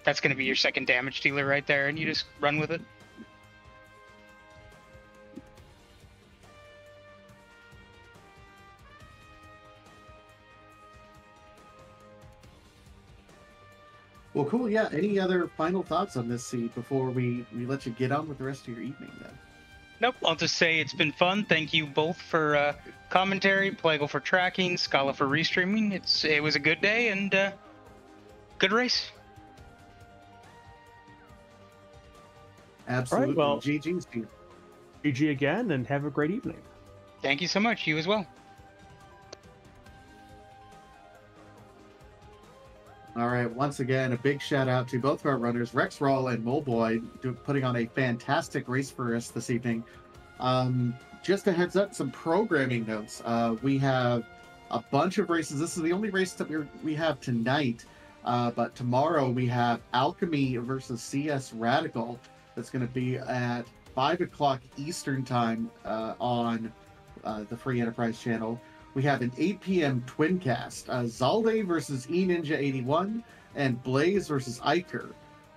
That's going to be your second damage dealer right there, and you just run with it. Well, cool. Yeah. Any other final thoughts on this seed before we we let you get on with the rest of your evening? Then. Nope, I'll just say it's been fun. Thank you both for uh, commentary, Plagal for tracking, Schala for restreaming. It's it was a good day and uh, good race. Absolutely. well- GG, Steve. GG again, and have a great evening. Thank you so much. You as well. All right. Once again, a big shout out to both of our runners, Rexx Raul and Moleboy, do, putting on a fantastic race for us this evening. Um, just a heads up, some programming notes. Uh, we have a bunch of races. This is the only race that we're, we have tonight. Uh, but tomorrow we have Alchemy versus CS Radical. That's going to be at five o'clock Eastern time uh, on uh, the Free Enterprise channel. We have an 8 p.m. twin cast, uh, Zalde versus E Ninja 81 and Blaze versus Iker.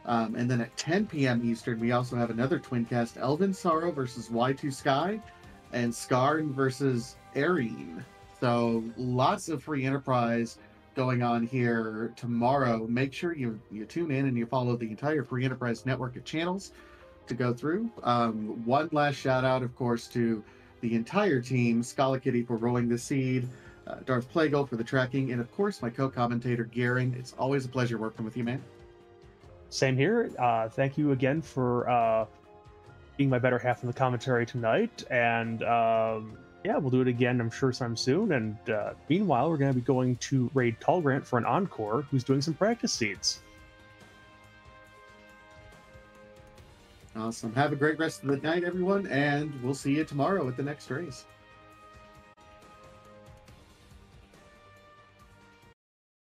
Um, and then at 10 p.m. Eastern, we also have another twin cast, Elvin Sorrow versus Y2 Sky and Skarn versus Arene. So lots of free enterprise going on here tomorrow. Make sure you, you tune in and you follow the entire free enterprise network of channels to go through. Um, one last shout out, of course, to the entire team, Schala Kitty for rolling the seed, uh, Darth Plagal for the tracking, and of course my co-commentator Garen. It's always a pleasure working with you, man. Same here. Uh, thank you again for uh, being my better half in the commentary tonight. And um, yeah, we'll do it again, I'm sure, sometime soon. And uh, meanwhile, we're going to be going to raid Tall Grant for an encore who's doing some practice seeds. Awesome. Have a great rest of the night, everyone, and we'll see you tomorrow at the next race.